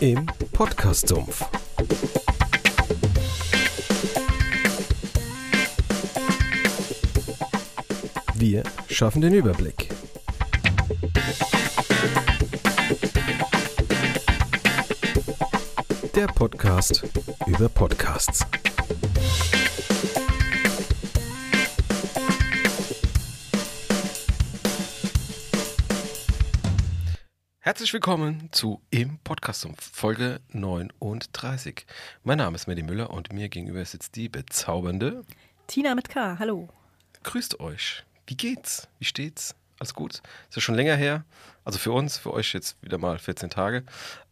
Im Podcast-Sumpf. Wir schaffen den Überblick. Der Podcast über Podcasts. Herzlich willkommen zu Im Podcast Folge 39. Mein Name ist Medi Müller und mir gegenüber sitzt die bezaubernde Tina mit K, hallo. Grüßt euch. Wie geht's? Wie steht's? Alles gut? Ist ja schon länger her. Also für uns, für euch jetzt wieder mal 14 Tage.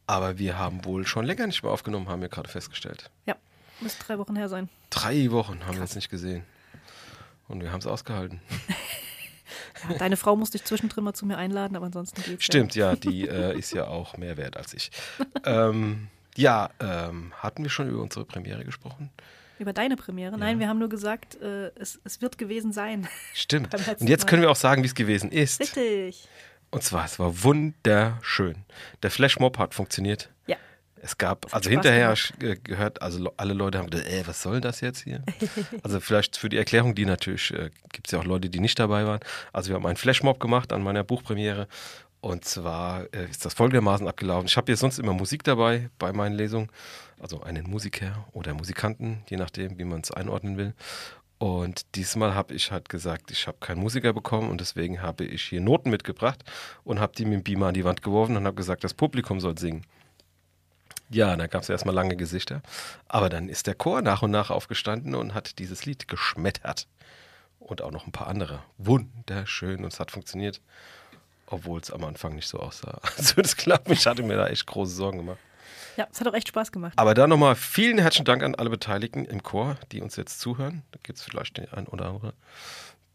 Aber wir haben wohl schon länger nicht mehr aufgenommen, haben wir gerade festgestellt. Ja, muss drei Wochen her sein. Drei Wochen haben wir jetzt nicht gesehen. Und wir haben es ausgehalten. Ja, deine Frau musste ich zwischendrin mal zu mir einladen, aber ansonsten geht's. Stimmt, ja, die äh, ist ja auch mehr wert als ich. ähm, ja, ähm, hatten wir schon über unsere Premiere gesprochen? Über deine Premiere? Nein, wir haben nur gesagt, äh, es, es wird gewesen sein. Stimmt. Und jetzt können wir auch sagen, wie es gewesen ist. Richtig. Und zwar, es war wunderschön. Der Flashmob hat funktioniert. Ja. Es gab, also hinterher gemacht. äh, gehört, also alle Leute haben gedacht, ey, was soll das jetzt hier? also vielleicht für die Erklärung, die natürlich, äh, gibt es ja auch Leute, die nicht dabei waren. Also wir haben einen Flashmob gemacht an meiner Buchpremiere. Und zwar äh, ist das folgendermaßen abgelaufen. Ich habe hier sonst immer Musik dabei bei meinen Lesungen. Also einen Musiker oder Musikanten, je nachdem, wie man es einordnen will. Und diesmal habe ich halt gesagt, ich habe keinen Musiker bekommen und deswegen habe ich hier Noten mitgebracht und habe die mit dem Beamer an die Wand geworfen und habe gesagt, das Publikum soll singen. Ja, da gab es erstmal lange Gesichter. Aber dann ist der Chor nach und nach aufgestanden und hat dieses Lied geschmettert. Und auch noch ein paar andere. Wunderschön und es hat funktioniert. Obwohl es am Anfang nicht so aussah. Also das klappt. Ich hatte mir da echt große Sorgen gemacht. Ja, es hat auch echt Spaß gemacht. Aber dann nochmal vielen herzlichen Dank an alle Beteiligten im Chor, die uns jetzt zuhören. Da gibt es vielleicht den einen oder andere,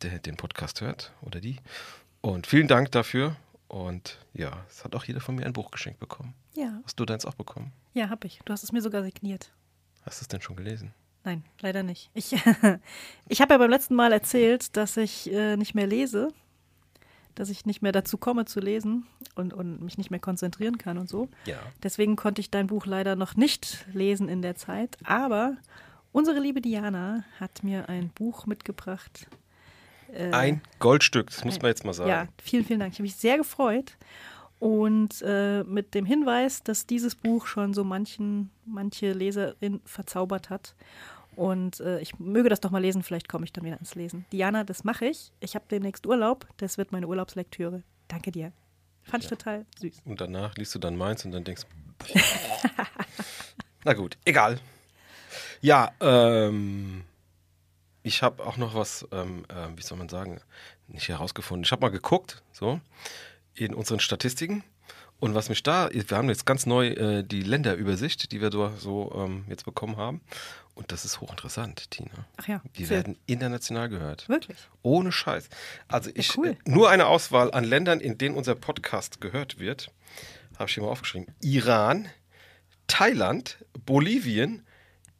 der den Podcast hört oder die. Und vielen Dank dafür. Und ja, es hat auch jeder von mir ein Buch geschenkt bekommen. Ja, Hast du deins auch bekommen? ja, hab ich. Du hast es mir sogar signiert. Hast du es denn schon gelesen? Nein, leider nicht. Ich, ich habe ja beim letzten Mal erzählt, dass ich äh, nicht mehr lese, dass ich nicht mehr dazu komme zu lesen und, und mich nicht mehr konzentrieren kann und so. Ja. Deswegen konnte ich dein Buch leider noch nicht lesen in der Zeit. Aber unsere liebe Diana hat mir ein Buch mitgebracht. Äh, Ein Goldstück, das muss ein- man jetzt mal sagen. Ja, vielen, vielen Dank. Ich habe mich sehr gefreut. Und äh, mit dem Hinweis, dass dieses Buch schon so manchen, manche Leserin verzaubert hat. Und äh, ich möge das doch mal lesen, vielleicht komme ich dann wieder ins Lesen. Diana, das mache ich. Ich habe demnächst Urlaub. Das wird meine Urlaubslektüre. Danke dir. Fand ich total süß. Und danach liest du dann meins und dann denkst, na gut, egal. Ja, ähm, ich habe auch noch was, ähm, äh, wie soll man sagen, nicht herausgefunden. Ich habe mal geguckt, so, in unseren Statistiken. Und was mich da, wir haben jetzt ganz neu äh, die Länderübersicht, die wir so, so ähm, jetzt bekommen haben. Und das ist hochinteressant, Tina. Ach ja, Wir Phil. werden international gehört. Wirklich? Ohne Scheiß. Also ich cool. äh, nur eine Auswahl an Ländern, in denen unser Podcast gehört wird, habe ich hier mal aufgeschrieben. Iran, Thailand, Bolivien,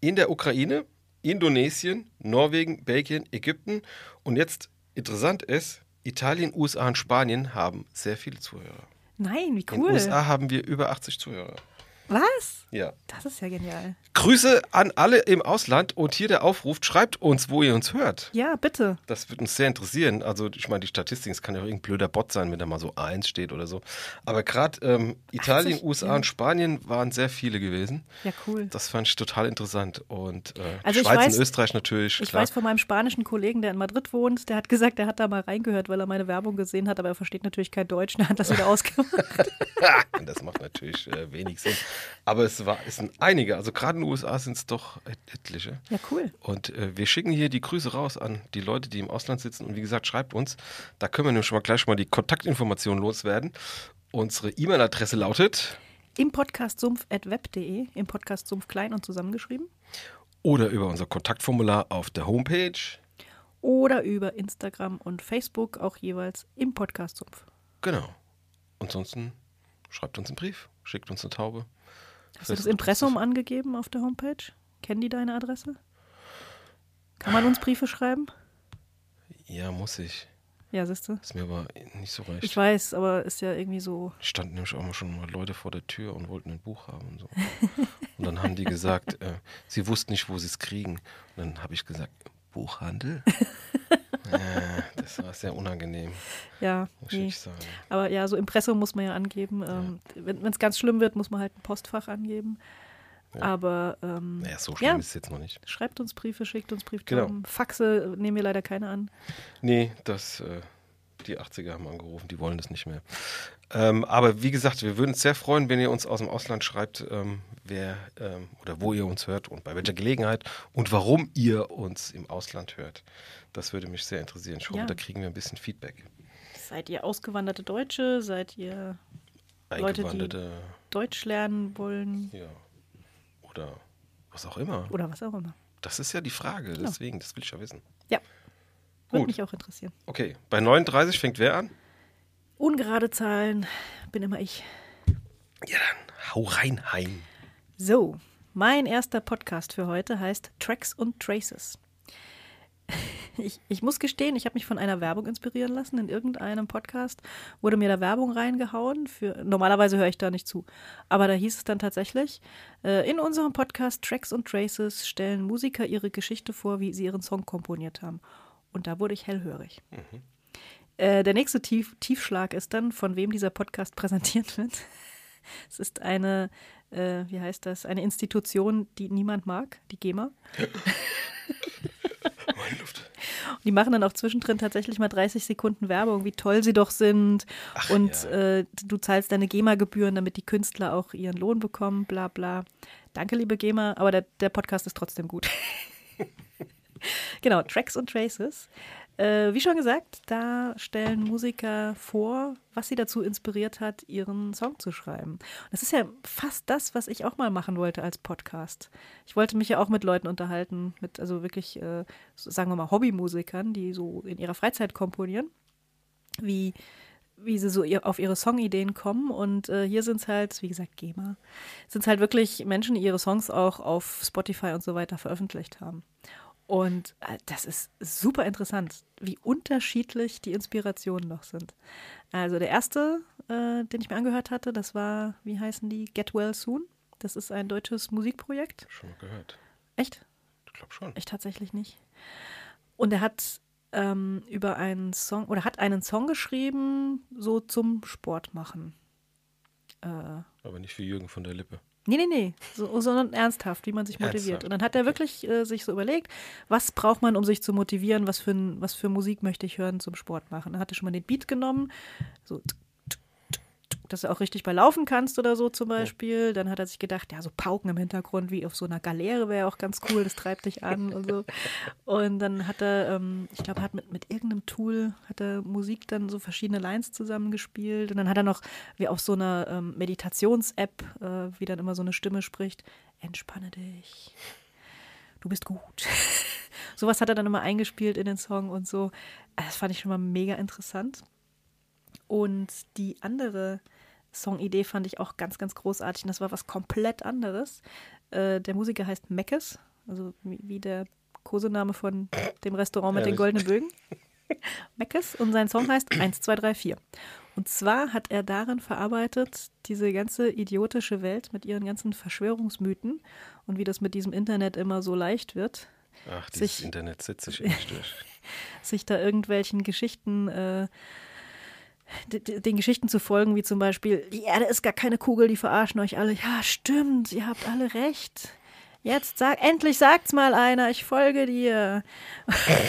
in der Ukraine, Indonesien, Norwegen, Belgien, Ägypten und jetzt interessant ist, Italien, USA und Spanien haben sehr viele Zuhörer. Nein, wie In den cool. USA haben wir über 80 Zuhörer. Was? Ja. Das ist ja genial. Grüße an alle im Ausland und hier der Aufruf, schreibt uns, wo ihr uns hört. Ja, bitte. Das wird uns sehr interessieren. Also, ich meine, die Statistik, es kann ja auch irgendein blöder Bot sein, wenn da mal so eins steht oder so. Aber gerade ähm, Italien, 80, USA ja. und Spanien waren sehr viele gewesen. Ja, cool. Das fand ich total interessant. Und äh, Also ich Schweiz weiß- und Österreich natürlich. Ich klar. weiß von meinem spanischen Kollegen, der in Madrid wohnt, der hat gesagt, er hat da mal reingehört, weil er meine Werbung gesehen hat, aber er versteht natürlich kein Deutsch, der hat das wieder ausgemacht. das macht natürlich äh, wenig Sinn. Aber es, war, es sind einige. Also, gerade in den USA sind es doch et etliche. Ja, cool. Und äh, wir schicken hier die Grüße raus an die Leute, die im Ausland sitzen. Und wie gesagt, schreibt uns. Da können wir nämlich schon mal gleich schon mal die Kontaktinformationen loswerden. Unsere E-Mail-Adresse lautet Im Podcast sumpf.web.de, im Podcast Sumpf klein und zusammengeschrieben oder über unser Kontaktformular auf der Homepage. oder über Instagram und Facebook auch jeweils im Podcast Sumpf. Genau. Ansonsten schreibt uns einen Brief, schickt uns eine Taube. Hast du das Impressum angegeben auf der Homepage? Kennen die deine Adresse? Kann man uns Briefe schreiben? Ja, muss ich. Ja, siehst du? Ist mir aber nicht so recht. Ich weiß, aber ist ja irgendwie so. Standen nämlich auch mal schon mal Leute vor der Tür und wollten ein Buch haben und so. und dann haben die gesagt, äh, sie wussten nicht, wo sie es kriegen. Und dann habe ich gesagt, Buchhandel? äh, das war sehr unangenehm, Ja, muss nee. ich sagen. Aber ja, so Impressum muss man ja angeben. Ähm, Wenn es ganz schlimm wird, muss man halt ein Postfach angeben. Ja. Aber ähm, Naja, so schlimm Ja. ist es jetzt noch nicht. schreibt uns Briefe, schickt uns Briefe. Genau. Faxe nehmen wir leider keine an. Nee, das, äh, die 80er haben angerufen, die wollen das nicht mehr. Ähm, aber wie gesagt, wir würden uns sehr freuen, wenn ihr uns aus dem Ausland schreibt, ähm, wer ähm, oder wo ihr uns hört und bei welcher Gelegenheit und warum ihr uns im Ausland hört. Das würde mich sehr interessieren. Hoffe, Ja. da kriegen wir ein bisschen Feedback. Seid ihr ausgewanderte Deutsche? Seid ihr Leute, die- Deutsch lernen wollen? ja. Oder was auch immer. Oder was auch immer. Das ist ja die Frage, Genau. deswegen, das will ich ja wissen. Ja. Würde Gut. mich auch interessieren. Okay, bei 39 fängt wer an? Ungerade Zahlen bin immer ich. Ja, dann hau rein, Hein. So, mein erster Podcast für heute heißt Tracks und Traces. Ich, ich muss gestehen, ich habe mich von einer Werbung inspirieren lassen. In irgendeinem Podcast wurde mir da Werbung reingehauen. Für, normalerweise höre ich da nicht zu. Aber da hieß es dann tatsächlich, äh, in unserem Podcast Tracks und Traces stellen Musiker ihre Geschichte vor, wie sie ihren Song komponiert haben. Und da wurde ich hellhörig. Äh, der nächste Tief, Tiefschlag ist dann, von wem dieser Podcast präsentiert wird. Es ist eine, äh, wie heißt das, eine Institution, die niemand mag, die GEMA. Meine Luft. Die machen dann auch zwischendrin tatsächlich mal 30 Sekunden Werbung, wie toll sie doch sind. Ach, und ja. äh, du zahlst deine GEMA-Gebühren, damit die Künstler auch ihren Lohn bekommen, bla bla. Danke, liebe GEMA, aber der, der Podcast ist trotzdem gut. genau, Tracks und Traces. Äh, wie schon gesagt, da stellen Musiker vor, was sie dazu inspiriert hat, ihren Song zu schreiben. Das ist ja fast das, was ich auch mal machen wollte als Podcast. Ich wollte mich ja auch mit Leuten unterhalten, mit also wirklich, äh, sagen wir mal, Hobbymusikern, die so in ihrer Freizeit komponieren, wie, wie sie so auf ihre Songideen kommen. Und äh, hier sind es halt, wie gesagt, GEMA, sind es halt wirklich Menschen, die ihre Songs auch auf Spotify und so weiter veröffentlicht haben. Und äh, das ist super interessant, wie unterschiedlich die Inspirationen noch sind. Also der erste, äh, den ich mir angehört hatte, das war, wie heißen die? Get Well Soon. Das ist ein deutsches Musikprojekt. Schon mal gehört. Echt? Ich glaube schon. Ich tatsächlich nicht. Und er hat ähm, über einen Song oder hat einen Song geschrieben, so zum Sport machen. Äh, Aber nicht für Jürgen von der Lippe. Nee, nee, nee, so, sondern ernsthaft, wie man sich motiviert. Ernsthaft. Und dann hat er wirklich äh, sich so überlegt, was braucht man, um sich zu motivieren, was für, was für Musik möchte ich hören zum Sport machen. Dann hat er schon mal den Beat genommen, so, dass du auch richtig bei laufen kannst oder so zum Beispiel. Dann hat er sich gedacht, ja, so Pauken im Hintergrund wie auf so einer Galeere wäre auch ganz cool, das treibt dich an und so. Und dann hat er, ähm, ich glaube, er hat mit, mit irgendeinem Tool, hat er Musik dann so verschiedene Lines zusammengespielt. Und dann hat er noch, wie auf so einer ähm, Meditations-App, äh, wie dann immer so eine Stimme spricht, entspanne dich. Du bist gut. Sowas hat er dann immer eingespielt in den Song und so. Das fand ich schon mal mega interessant. Und die andere Songidee fand ich auch ganz, ganz großartig. Und das war was komplett anderes. Äh, der Musiker heißt Meckes, also wie, der Kosename von dem Restaurant mit den Ehrlich? goldenen Bögen. Meckes und sein Song heißt 1, 2, 3, 4. Und zwar hat er darin verarbeitet, diese ganze idiotische Welt mit ihren ganzen Verschwörungsmythen und wie das mit diesem Internet immer so leicht wird, Ach, dieses Sich- Internet setzt sich echt durch. sich da irgendwelchen Geschichten, äh, den Geschichten zu folgen, wie zum Beispiel, die Erde ist gar keine Kugel, die verarschen euch alle. Ja, stimmt, ihr habt alle recht. Jetzt sag, endlich sagt's mal einer, ich folge dir.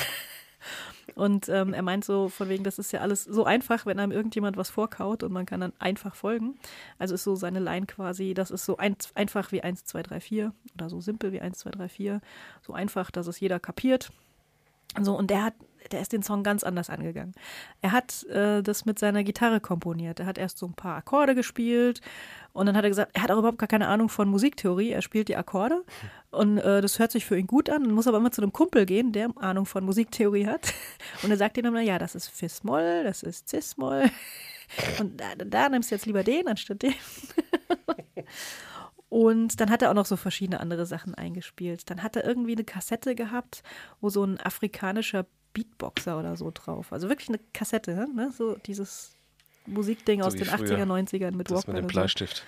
Und ähm, er meint so, von wegen, das ist ja alles so einfach, wenn einem irgendjemand was vorkaut und man kann dann einfach folgen. Also ist so seine Line quasi, das ist so ein, einfach wie 1, 2, 3, 4 oder so simpel wie 1, 2, 3, 4. So einfach, dass es jeder kapiert. So, und der hat, der ist den Song ganz anders angegangen. Er hat äh, das mit seiner Gitarre komponiert. Er hat erst so ein paar Akkorde gespielt und dann hat er gesagt, er hat auch überhaupt gar keine Ahnung von Musiktheorie. Er spielt die Akkorde und äh, das hört sich für ihn gut an. Muss aber immer zu einem Kumpel gehen, der Ahnung von Musiktheorie hat. Und er sagt ihm dann, ja, das ist Fis-Moll, das ist Cis-Moll. Und da, da nimmst du jetzt lieber den anstatt den. Und dann hat er auch noch so verschiedene andere Sachen eingespielt. Dann hat er irgendwie eine Kassette gehabt, wo so ein afrikanischer Beatboxer oder so drauf. Also wirklich eine Kassette, ne? So dieses Musikding So aus den früher. 80er, 90ern mit Das Walkman mit dem und so. Bleistift.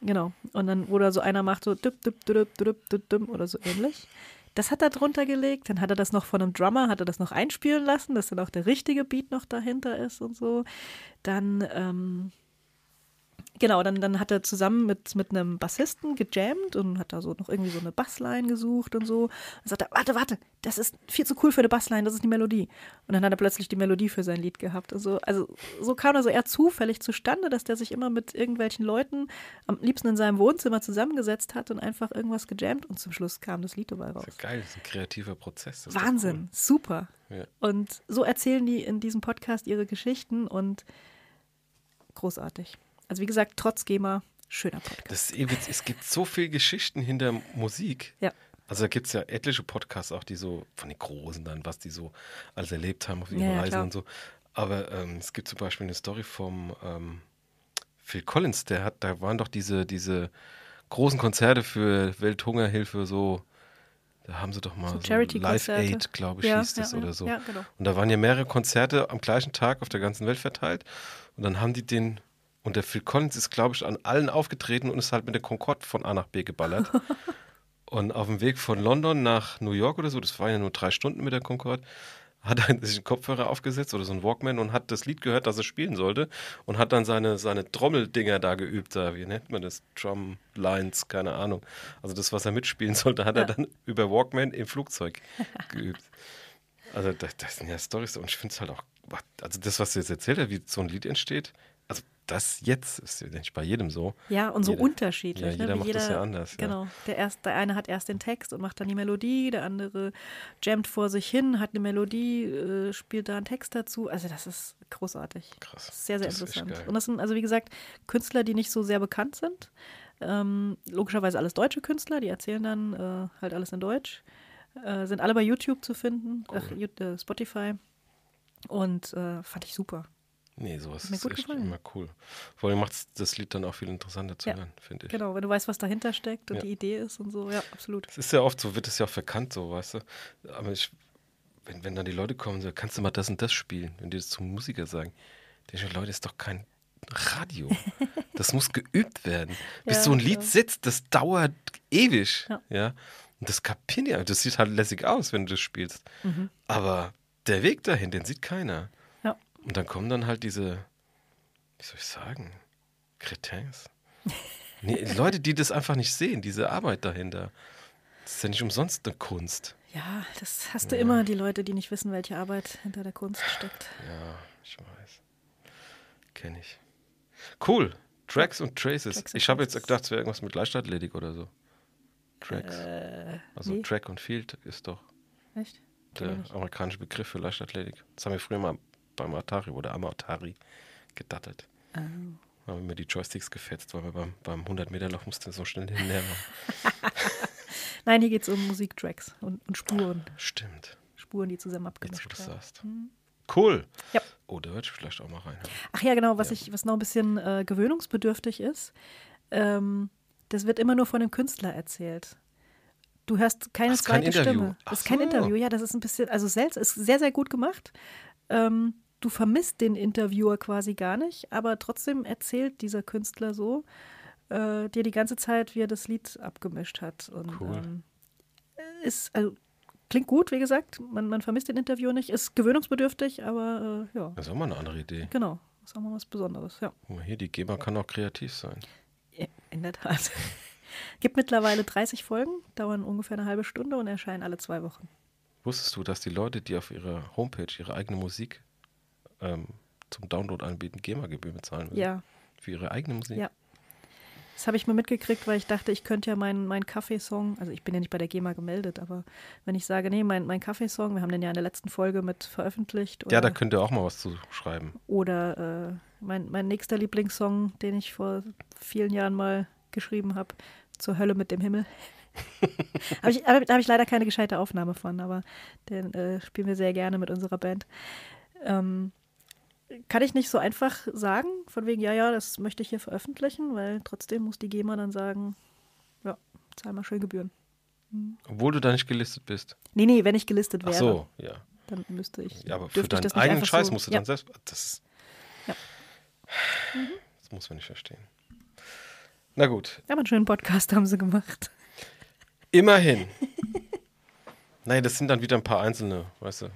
Genau. Und dann, wo da so einer macht, so düpp, düpp, düpp, düpp, düpp, düpp, oder so ähnlich. Das hat er drunter gelegt. Dann hat er das noch von einem Drummer, hat er das noch einspielen lassen, dass dann auch der richtige Beat noch dahinter ist und so. Dann, ähm, genau, dann, dann hat er zusammen mit, mit einem Bassisten gejammt und hat da so noch irgendwie so eine Bassline gesucht und so. Und sagt er, warte, warte, das ist viel zu cool für eine Bassline, das ist die Melodie. Und dann hat er plötzlich die Melodie für sein Lied gehabt. Also, also so kam das so eher zufällig zustande, dass der sich immer mit irgendwelchen Leuten am liebsten in seinem Wohnzimmer zusammengesetzt hat und einfach irgendwas gejammt und zum Schluss kam das Lied dabei raus. Das ist ja geil, das ist ein kreativer Prozess. Wahnsinn, super. Cool. Ja. Und so erzählen die in diesem Podcast ihre Geschichten und großartig. Also wie gesagt, trotz GEMA, schöner Podcast. Das ist eh witz- es gibt so viele Geschichten hinter Musik. Ja. Also da gibt es ja etliche Podcasts auch, die so von den Großen dann, was die so alles erlebt haben auf ihren Ja, ja, Reisen klar. und so. Aber ähm, es gibt zum Beispiel eine Story vom ähm, Phil Collins, der hat, da waren doch diese, diese großen Konzerte für Welthungerhilfe, so, da haben sie doch mal So so. Live Aid, glaube ich, Ja, hieß das ja, oder ja, so. ja, genau. Und da waren ja mehrere Konzerte am gleichen Tag auf der ganzen Welt verteilt. Und dann haben die den, und der Phil Collins ist, glaube ich, an allen aufgetreten und ist halt mit der Concorde von A nach B geballert. und auf dem Weg von London nach New York oder so, das waren ja nur drei Stunden mit der Concorde, hat er sich einen Kopfhörer aufgesetzt oder so einen Walkman und hat das Lied gehört, das er spielen sollte und hat dann seine, seine Trommeldinger da geübt, da, wie nennt man das? Drumlines, keine Ahnung. Also das, was er mitspielen sollte, hat er Ja. dann über Walkman im Flugzeug geübt. Also das, das sind ja Storys und ich finde es halt auch, also das, was du jetzt erzählt hast, wie so ein Lied entsteht, also das jetzt ist ja nicht bei jedem so. Ja, und so Jeder- unterschiedlich. ja, ne? jeder Wie macht das ja anders, ja. Genau. Der, erst, der eine hat erst den Text und macht dann die Melodie, der andere jammt vor sich hin, hat eine Melodie, äh, spielt da einen Text dazu. Also das ist großartig. Krass. Sehr, sehr Das interessant. Und das sind also, wie gesagt, Künstler, die nicht so sehr bekannt sind. Ähm, logischerweise alles deutsche Künstler, die erzählen dann äh, halt alles in Deutsch. Äh, sind alle bei YouTube zu finden, Ach, Ju- äh, Spotify. Und äh, fand ich super. Nee, sowas ist echt gefallen. immer cool. Vor allem macht das Lied dann auch viel interessanter zu Ja. hören, finde ich. Genau, wenn du weißt, was dahinter steckt und Ja. die Idee ist und so, ja, absolut. Es ist ja oft so, wird es ja auch verkannt, so, weißt du. Aber ich, wenn, wenn dann die Leute kommen, so, kannst du mal das und das spielen, wenn die das zum Musiker sagen. denke ich, Leute, ist doch kein Radio. Das muss geübt werden. Bis Ja, so ein Lied sitzt, das dauert ewig. Ja. Ja. Und das kapieren ja. Das sieht halt lässig aus, wenn du das spielst. Mhm. Aber der Weg dahin, den sieht keiner. Und dann kommen dann halt diese, wie soll ich sagen, Cretins. Nee, Leute, die das einfach nicht sehen, diese Arbeit dahinter. Das ist ja nicht umsonst eine Kunst. Ja, das hast du immer, die Leute, die nicht wissen, welche Arbeit hinter der Kunst steckt. Ja, ich weiß. Kenne ich. Cool. Tracks und Traces. Tracks und ich habe jetzt gedacht, es wäre irgendwas mit Leichtathletik oder so. Tracks. also Äh, nee. Track und Field ist doch Echt? Der amerikanische Begriff für Leichtathletik. Das haben wir früher mal beim Atari oder am Atari gedattelt. Ah. Da haben wir die Joysticks gefetzt, weil wir beim, beim 100-Meter-Lauf mussten so schnell hinterher. Nein, hier geht es um Musiktracks und, und Spuren. Stimmt. Spuren, die zusammen Jetzt, wo abgemischt du werden. sagst. Cool. Ja. Oh, da würde ich vielleicht auch mal rein. Ach ja, genau, was, Ja. ich, was noch ein bisschen äh, gewöhnungsbedürftig ist, ähm, das wird immer nur von dem Künstler erzählt. Du hörst keine Ach, kein zweite Interview. Stimme. Ach Das ist kein so. Interview, ja, das ist ein bisschen, also seltsam, ist sehr, sehr gut gemacht. Ähm, du vermisst den Interviewer quasi gar nicht, aber trotzdem erzählt dieser Künstler so äh, dir die ganze Zeit, wie er das Lied abgemischt hat. Und, Cool. ähm, ist, also, klingt gut, wie gesagt, man, man vermisst den Interviewer nicht, ist gewöhnungsbedürftig, aber äh, ja, Das ist auch mal eine andere Idee. genau, ist auch mal was Besonderes, ja. Guck mal hier, die GEMA kann auch kreativ sein. Ja, In der Tat. Gibt mittlerweile 30 Folgen, dauern ungefähr eine halbe Stunde und erscheinen alle zwei Wochen. Wusstest du, dass die Leute, die auf ihrer Homepage ihre eigene Musik ähm, zum Download anbieten, GEMA-Gebühr bezahlen müssen? Ja, Für ihre eigene Musik? Ja. das habe ich mal mitgekriegt, weil ich dachte, ich könnte ja meinen mein Kaffeesong, also ich bin ja nicht bei der GEMA gemeldet, aber wenn ich sage, nee, mein, mein Kaffeesong, wir haben den ja in der letzten Folge mit veröffentlicht. Oder, Ja, da könnt ihr auch mal was zu schreiben. oder äh, mein, mein nächster Lieblingssong, den ich vor vielen Jahren mal geschrieben habe, zur Hölle mit dem Himmel. habe ich, hab, hab ich leider keine gescheite Aufnahme von, aber den äh, spielen wir sehr gerne mit unserer Band. Ähm, kann ich nicht so einfach sagen, von wegen, ja, ja, das möchte ich hier veröffentlichen, weil trotzdem muss die GEMA dann sagen, Zahl mal schön Gebühren. Obwohl du da nicht gelistet bist. Nee, nee, wenn ich gelistet Ach wäre, so, ja. dann müsste ich. Ja, aber für deinen das eigenen Scheiß so- musst du ja. dann selbst. Das, ist- Ja. das muss man nicht verstehen. Na gut, Aber einen schönen Podcast haben sie gemacht. immerhin. Nein, das sind dann wieder ein paar Einzelne, weißt du,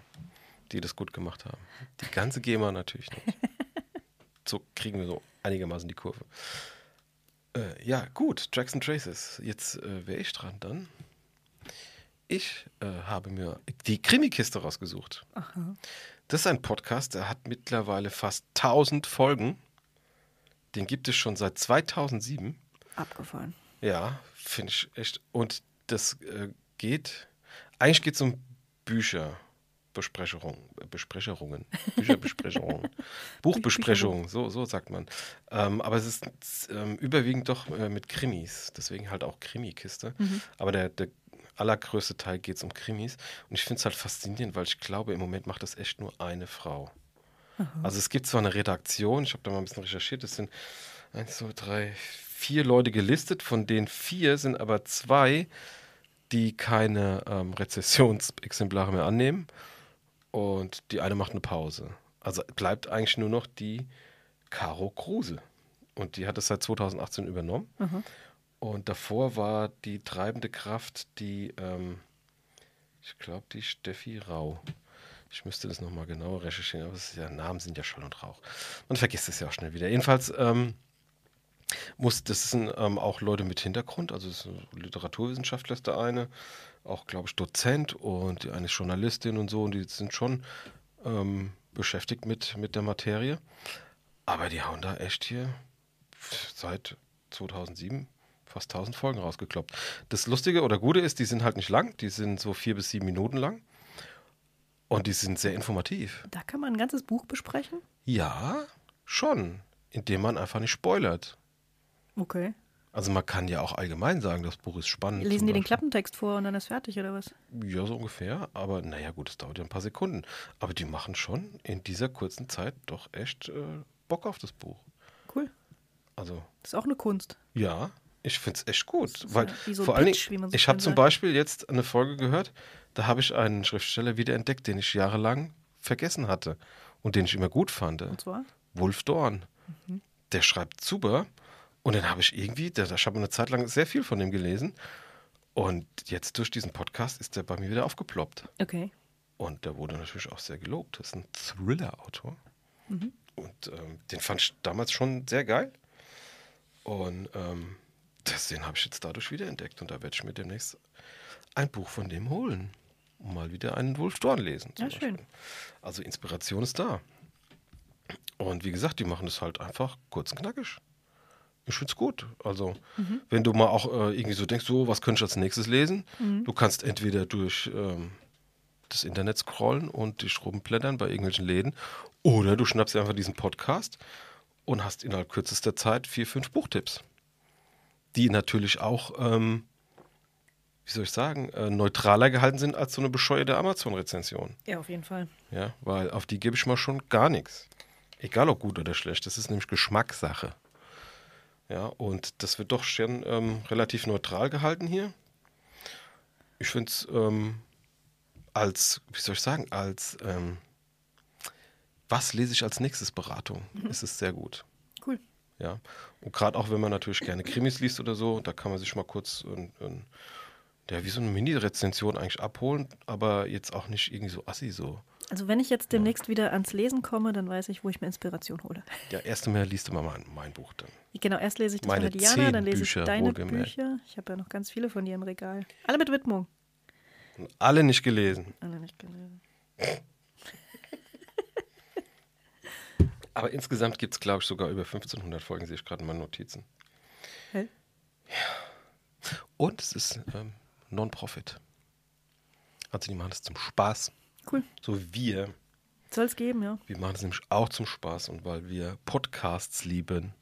die das gut gemacht haben. Die ganze GEMA natürlich nicht. So kriegen wir so einigermaßen die Kurve. Äh, ja, gut, Tracks and Traces. Jetzt äh, wäre ich dran dann. Ich äh, habe mir die Krimi-Kiste rausgesucht. Das ist ein Podcast, der hat mittlerweile fast 1000 Folgen. Den gibt es schon seit 2007. Abgefahren. Ja, finde ich echt. Und das äh, geht, eigentlich geht es um Bücher. Besprechungen, Besprechungen, Bücherbesprechungen, Buchbesprechungen, so, so sagt man. Ähm, aber es ist ähm, überwiegend doch äh, mit Krimis, deswegen halt auch Krimi-Kiste. Aber der, der allergrößte Teil geht es um Krimis. Und ich finde es halt faszinierend, weil ich glaube, im Moment macht das echt nur eine Frau. Also es gibt zwar eine Redaktion, ich habe da mal ein bisschen recherchiert, es sind eins, zwei, drei, vier Leute gelistet, von denen vier sind aber zwei, die keine ähm, Rezessionsexemplare mehr annehmen und die eine macht eine Pause. Also bleibt eigentlich nur noch die Caro Kruse. Und die hat es seit 2018 übernommen. Und davor war die treibende Kraft die, ähm, ich glaube, die Steffi Rau. Ich müsste das nochmal genauer recherchieren, aber es ist ja, Namen sind ja Schall und Rauch. Man vergisst es ja auch schnell wieder. Jedenfalls ähm, muss, das sind ähm, auch Leute mit Hintergrund, also Literaturwissenschaftler ist der eine, auch glaube ich Dozent und eine ist Journalistin und so und die sind schon ähm, beschäftigt mit, mit der Materie. Aber die hauen da echt hier seit 2007 fast 1000 Folgen rausgekloppt. Das Lustige oder Gute ist, die sind halt nicht lang, die sind so vier bis sieben Minuten lang und die sind sehr informativ. Da kann man ein ganzes Buch besprechen? Ja, schon, indem man einfach nicht spoilert. Okay. Also man kann ja auch allgemein sagen, das Buch ist spannend. Lesen die den. Klappentext vor und dann ist fertig, oder was? Ja, so ungefähr. Aber naja, gut, es dauert ja ein paar Sekunden. Aber die machen schon in dieser kurzen Zeit doch echt äh, Bock auf das Buch. Cool. Also, Das ist auch eine Kunst. ja, ich finde es echt gut. Weil ja so vor allen Dingen, so ich habe zum. Beispiel jetzt eine Folge gehört, da habe ich einen Schriftsteller wiederentdeckt, den ich jahrelang vergessen hatte und den ich immer gut fand. Und zwar? Wolf Dorn. Mhm. Der schreibt super. Und den habe ich irgendwie, da, da habe ich eine Zeit lang sehr viel von dem gelesen. Und jetzt durch diesen Podcast ist der bei mir wieder aufgeploppt. Okay. Und der wurde natürlich auch sehr gelobt. Das ist ein Thriller-Autor. Mhm. Und ähm, den fand ich damals schon sehr geil. Und ähm, das, den habe ich jetzt dadurch wiederentdeckt. Und da werde ich mir demnächst ein Buch von dem holen. Und mal wieder einen Wolf Dorn lesen. Ja, schön. Beispiel. Also Inspiration ist da. Und wie gesagt, die machen das halt einfach kurz und knackig. Ich finde es gut. Also, wenn du mal auch äh, irgendwie so denkst, so, was könnte ich als nächstes lesen? Du kannst entweder durch ähm, das Internet scrollen und dich rumblättern bei irgendwelchen Läden oder du schnappst dir einfach diesen Podcast und hast innerhalb kürzester Zeit vier, fünf Buchtipps. Die natürlich auch, ähm, wie soll ich sagen, äh, neutraler gehalten sind als so eine bescheuerte Amazon-Rezension. Ja, auf jeden Fall. Ja, weil auf die gebe ich mal schon gar nichts. Egal ob gut oder schlecht, das ist nämlich Geschmackssache. Ja, und das wird doch schon ähm, relativ neutral gehalten hier. Ich finde es ähm, als, wie soll ich sagen, als ähm, was lese ich als nächstes Beratung, ist es sehr gut. Cool. Ja, und gerade auch wenn man natürlich gerne Krimis liest oder so, da kann man sich mal kurz ein, ein, ja, wie so eine Mini-Rezension eigentlich abholen, aber jetzt auch nicht irgendwie so assi so. Also wenn ich jetzt demnächst wieder ans Lesen komme, dann weiß ich, wo ich mir Inspiration hole. Ja, erst einmal liest du mal mein, mein Buch dann. Genau, erst lese ich das Meine von Diana, dann lese Bücher, ich deine. Bücher. Ich habe ja noch ganz viele von dir im Regal. Alle mit Widmung. Und alle nicht gelesen. Alle nicht gelesen. Aber insgesamt gibt es, glaube ich, sogar über 1500 Folgen, sehe ich gerade in meinen Notizen. Hä? Und es ist ähm, Non-Profit. Also die machen das zum Spaß. Cool. So wie wir. Soll es geben, ja. Wir machen es nämlich auch zum Spaß und weil wir Podcasts lieben.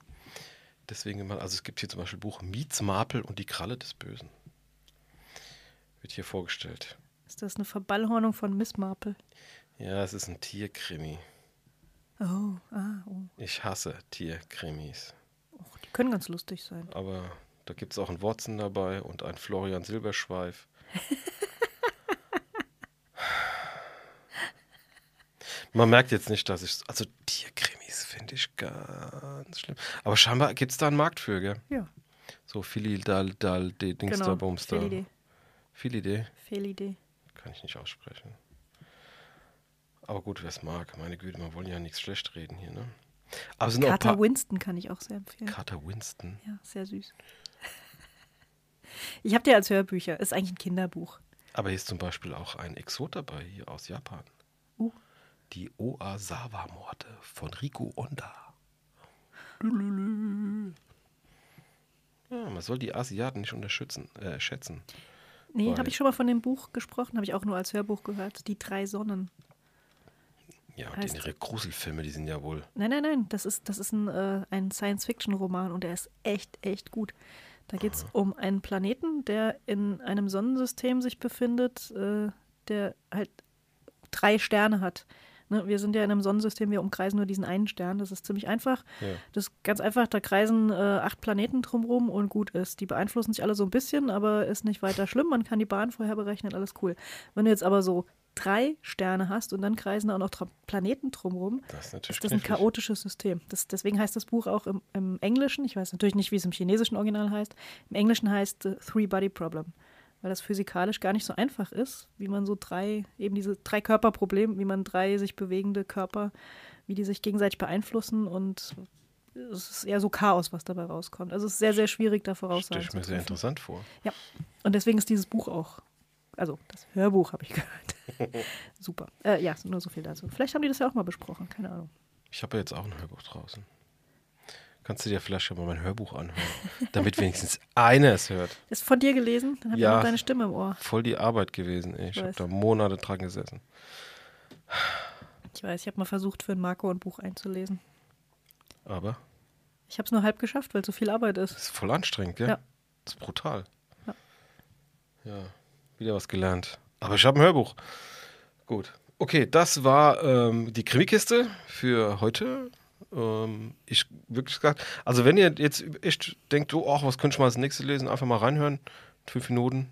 Deswegen immer, also es gibt hier zum Beispiel Buch Mietz Marple und die Kralle des Bösen. Wird hier vorgestellt. Ist das eine Verballhornung von Miss Marple? Ja, es ist ein Tierkrimi. Oh, ah, oh. Ich hasse Tierkrimis. Och, die können ganz lustig sein. Aber Da gibt es auch einen Watson dabei und einen Florian Silberschweif. Man merkt jetzt nicht, dass ich. Also Finde ich ganz schlimm. Aber scheinbar gibt es da einen Markt für, gell? Ja. So Philly, Dal, Dal, de Dings Genau, da, Bums da. Fehlidee. Philidee? Fehlidee. Kann ich nicht aussprechen. Aber gut, wer es mag. Meine Güte, wir wollen ja nichts schlecht reden hier, ne? Aber sind Carter. Winston kann ich auch sehr empfehlen. Carter Winston. Ja, sehr süß. Ich habe dir als Hörbücher. Ist eigentlich ein Kinderbuch. Aber hier ist zum Beispiel auch ein Exot dabei, hier aus Japan. Die Oasawa-Morde von Riku Onda. Ja, man soll die Asiaten nicht unterschätzen. Äh, schätzen. Nee, habe ich schon mal von dem Buch gesprochen, habe ich auch nur als Hörbuch gehört. Die drei Sonnen. Ja, und ihre Gruselfilme, die sind ja wohl. Nein, nein, nein, das ist, das ist ein, äh, ein Science-Fiction-Roman und der ist echt, echt gut. Da geht es um einen Planeten, der in einem Sonnensystem sich befindet, äh, der halt drei Sterne hat. Ne, wir sind ja in einem Sonnensystem, wir umkreisen nur diesen einen Stern. Das ist ziemlich einfach. Ja. Das ist ganz einfach, da kreisen äh, acht Planeten drumherum und gut ist. Die beeinflussen sich alle so ein bisschen, aber ist nicht weiter schlimm. Man kann die Bahn vorher berechnen, alles cool. Wenn du jetzt aber so drei Sterne hast und dann kreisen da auch noch Planeten drumherum, Das ist natürlich ist das ein knifflig. chaotisches System. Das, deswegen heißt das Buch auch im, im Englischen, ich weiß natürlich nicht, wie es im chinesischen Original heißt, im Englischen heißt äh, Three-Body-Problem, weil das physikalisch gar nicht so einfach ist, wie man so drei, eben diese drei Körperprobleme, wie man drei sich bewegende Körper, wie die sich gegenseitig beeinflussen und es ist eher so Chaos, was dabei rauskommt. Also es ist sehr, sehr schwierig, da Stelle voraussagen ich zu mir sehr interessant vor. Ja, und deswegen ist dieses Buch auch, also das Hörbuch habe ich gehört. Super. Äh, ja, nur so viel dazu. Vielleicht haben die das ja auch mal besprochen, keine Ahnung. Ich habe ja jetzt auch ein Hörbuch draußen. Kannst du dir vielleicht schon mal mein Hörbuch anhören, damit wenigstens einer es hört. Ist von dir gelesen? Dann habe ich Ja. noch deine Stimme im Ohr. Voll die Arbeit gewesen. Ey. Ich habe weiß. da Monate dran gesessen. Ich weiß, ich habe mal versucht, für ein Marco ein Buch einzulesen. Aber Ich habe es nur halb geschafft, weil so viel Arbeit ist. es ist voll anstrengend, gell? Ja. Das ist brutal. Ja. Ja, wieder was gelernt. Aber ich habe ein Hörbuch. Gut. Okay, das war ähm, die Krimikiste für heute. Ähm, ich wirklich gesagt, also wenn ihr jetzt echt denkt, oh, ach, was könnte ich mal als nächstes lesen, einfach mal reinhören. Fünf Minuten.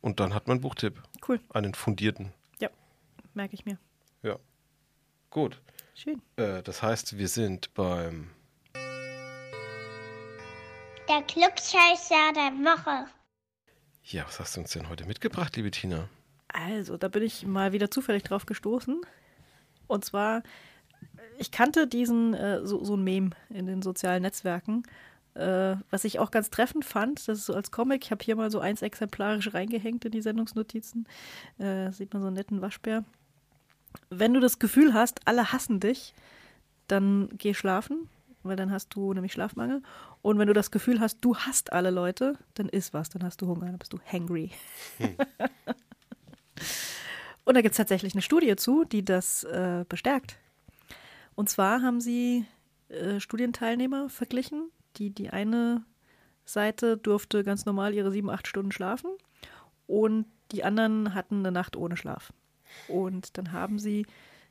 Und dann hat man einen Buchtipp. Cool, Einen fundierten. merke ich mir. Ja. Gut. Schön. Äh, das heißt, wir sind beim Der Klugscheißer der Woche. Ja, was hast du uns denn heute mitgebracht, liebe Tina? Also, da bin ich mal wieder zufällig drauf gestoßen. Und zwar, ich kannte diesen, äh, so, so ein Meme in den sozialen Netzwerken, äh, was ich auch ganz treffend fand. Das ist so als Comic. Ich habe hier mal so eins exemplarisch reingehängt in die Sendungsnotizen. Äh, sieht man so einen netten Waschbär. Wenn du das Gefühl hast, alle hassen dich, dann geh schlafen, weil dann hast du nämlich Schlafmangel. Und wenn du das Gefühl hast, du hasst alle Leute, dann isst was, dann hast du Hunger, dann bist du hangry. Und da gibt es tatsächlich eine Studie zu, die das äh, bestärkt. Und zwar haben sie äh, Studienteilnehmer verglichen. Die, die eine Seite durfte ganz normal ihre sieben, acht Stunden schlafen und die anderen hatten eine Nacht ohne Schlaf. Und dann haben sie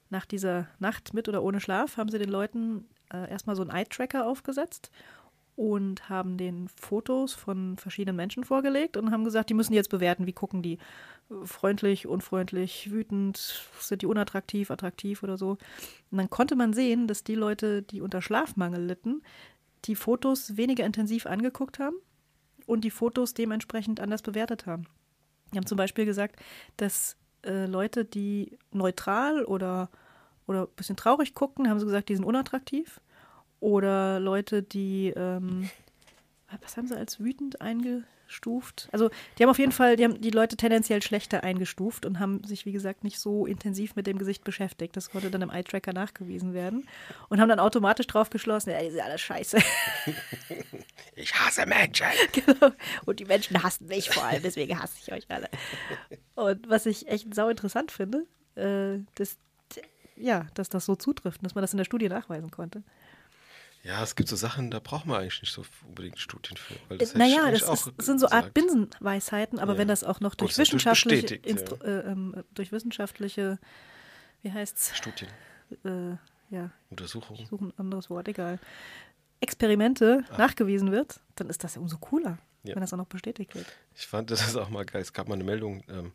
nach dieser Nacht mit oder ohne Schlaf, haben sie den Leuten äh, erstmal so einen Eye-Tracker aufgesetzt und haben den Fotos von verschiedenen Menschen vorgelegt und haben gesagt, die müssen jetzt bewerten, wie gucken die freundlich, unfreundlich, wütend, sind die unattraktiv, attraktiv oder so. Und dann konnte man sehen, dass die Leute, die unter Schlafmangel litten, die Fotos weniger intensiv angeguckt haben und die Fotos dementsprechend anders bewertet haben. Die haben zum Beispiel gesagt, dass äh, Leute, die neutral oder, oder ein bisschen traurig gucken, haben sie gesagt, die sind unattraktiv. Oder Leute, die, ähm, was haben sie als wütend eingestuft? Also die haben auf jeden Fall, die haben die Leute tendenziell schlechter eingestuft und haben sich, wie gesagt, nicht so intensiv mit dem Gesicht beschäftigt. Das konnte dann im Eye-Tracker nachgewiesen werden. Und haben dann automatisch drauf geschlossen, ja, die sind alles scheiße. Ich hasse Menschen. Genau. Und die Menschen hassen mich vor allem, deswegen hasse ich euch alle. Und was ich echt sau interessant finde, äh, dass, ja, dass das so zutrifft, dass man das in der Studie nachweisen konnte. Ja, es gibt so Sachen, da braucht man eigentlich nicht so unbedingt Studien für. Weil das Äh, naja, das ist, sind so Art. Binsenweisheiten, aber Ja. wenn das auch noch durch Gut, ist wissenschaftliche, bestätigt, Instru- äh, ähm, durch wissenschaftliche, wie heißt's, Studien, äh, ja, Untersuchungen. ich suche ein anderes Wort, egal, Experimente Ah. nachgewiesen wird, dann ist das ja umso cooler, Ja. wenn das auch noch bestätigt wird. Ich fand das auch mal geil. Es gab mal eine Meldung, ähm,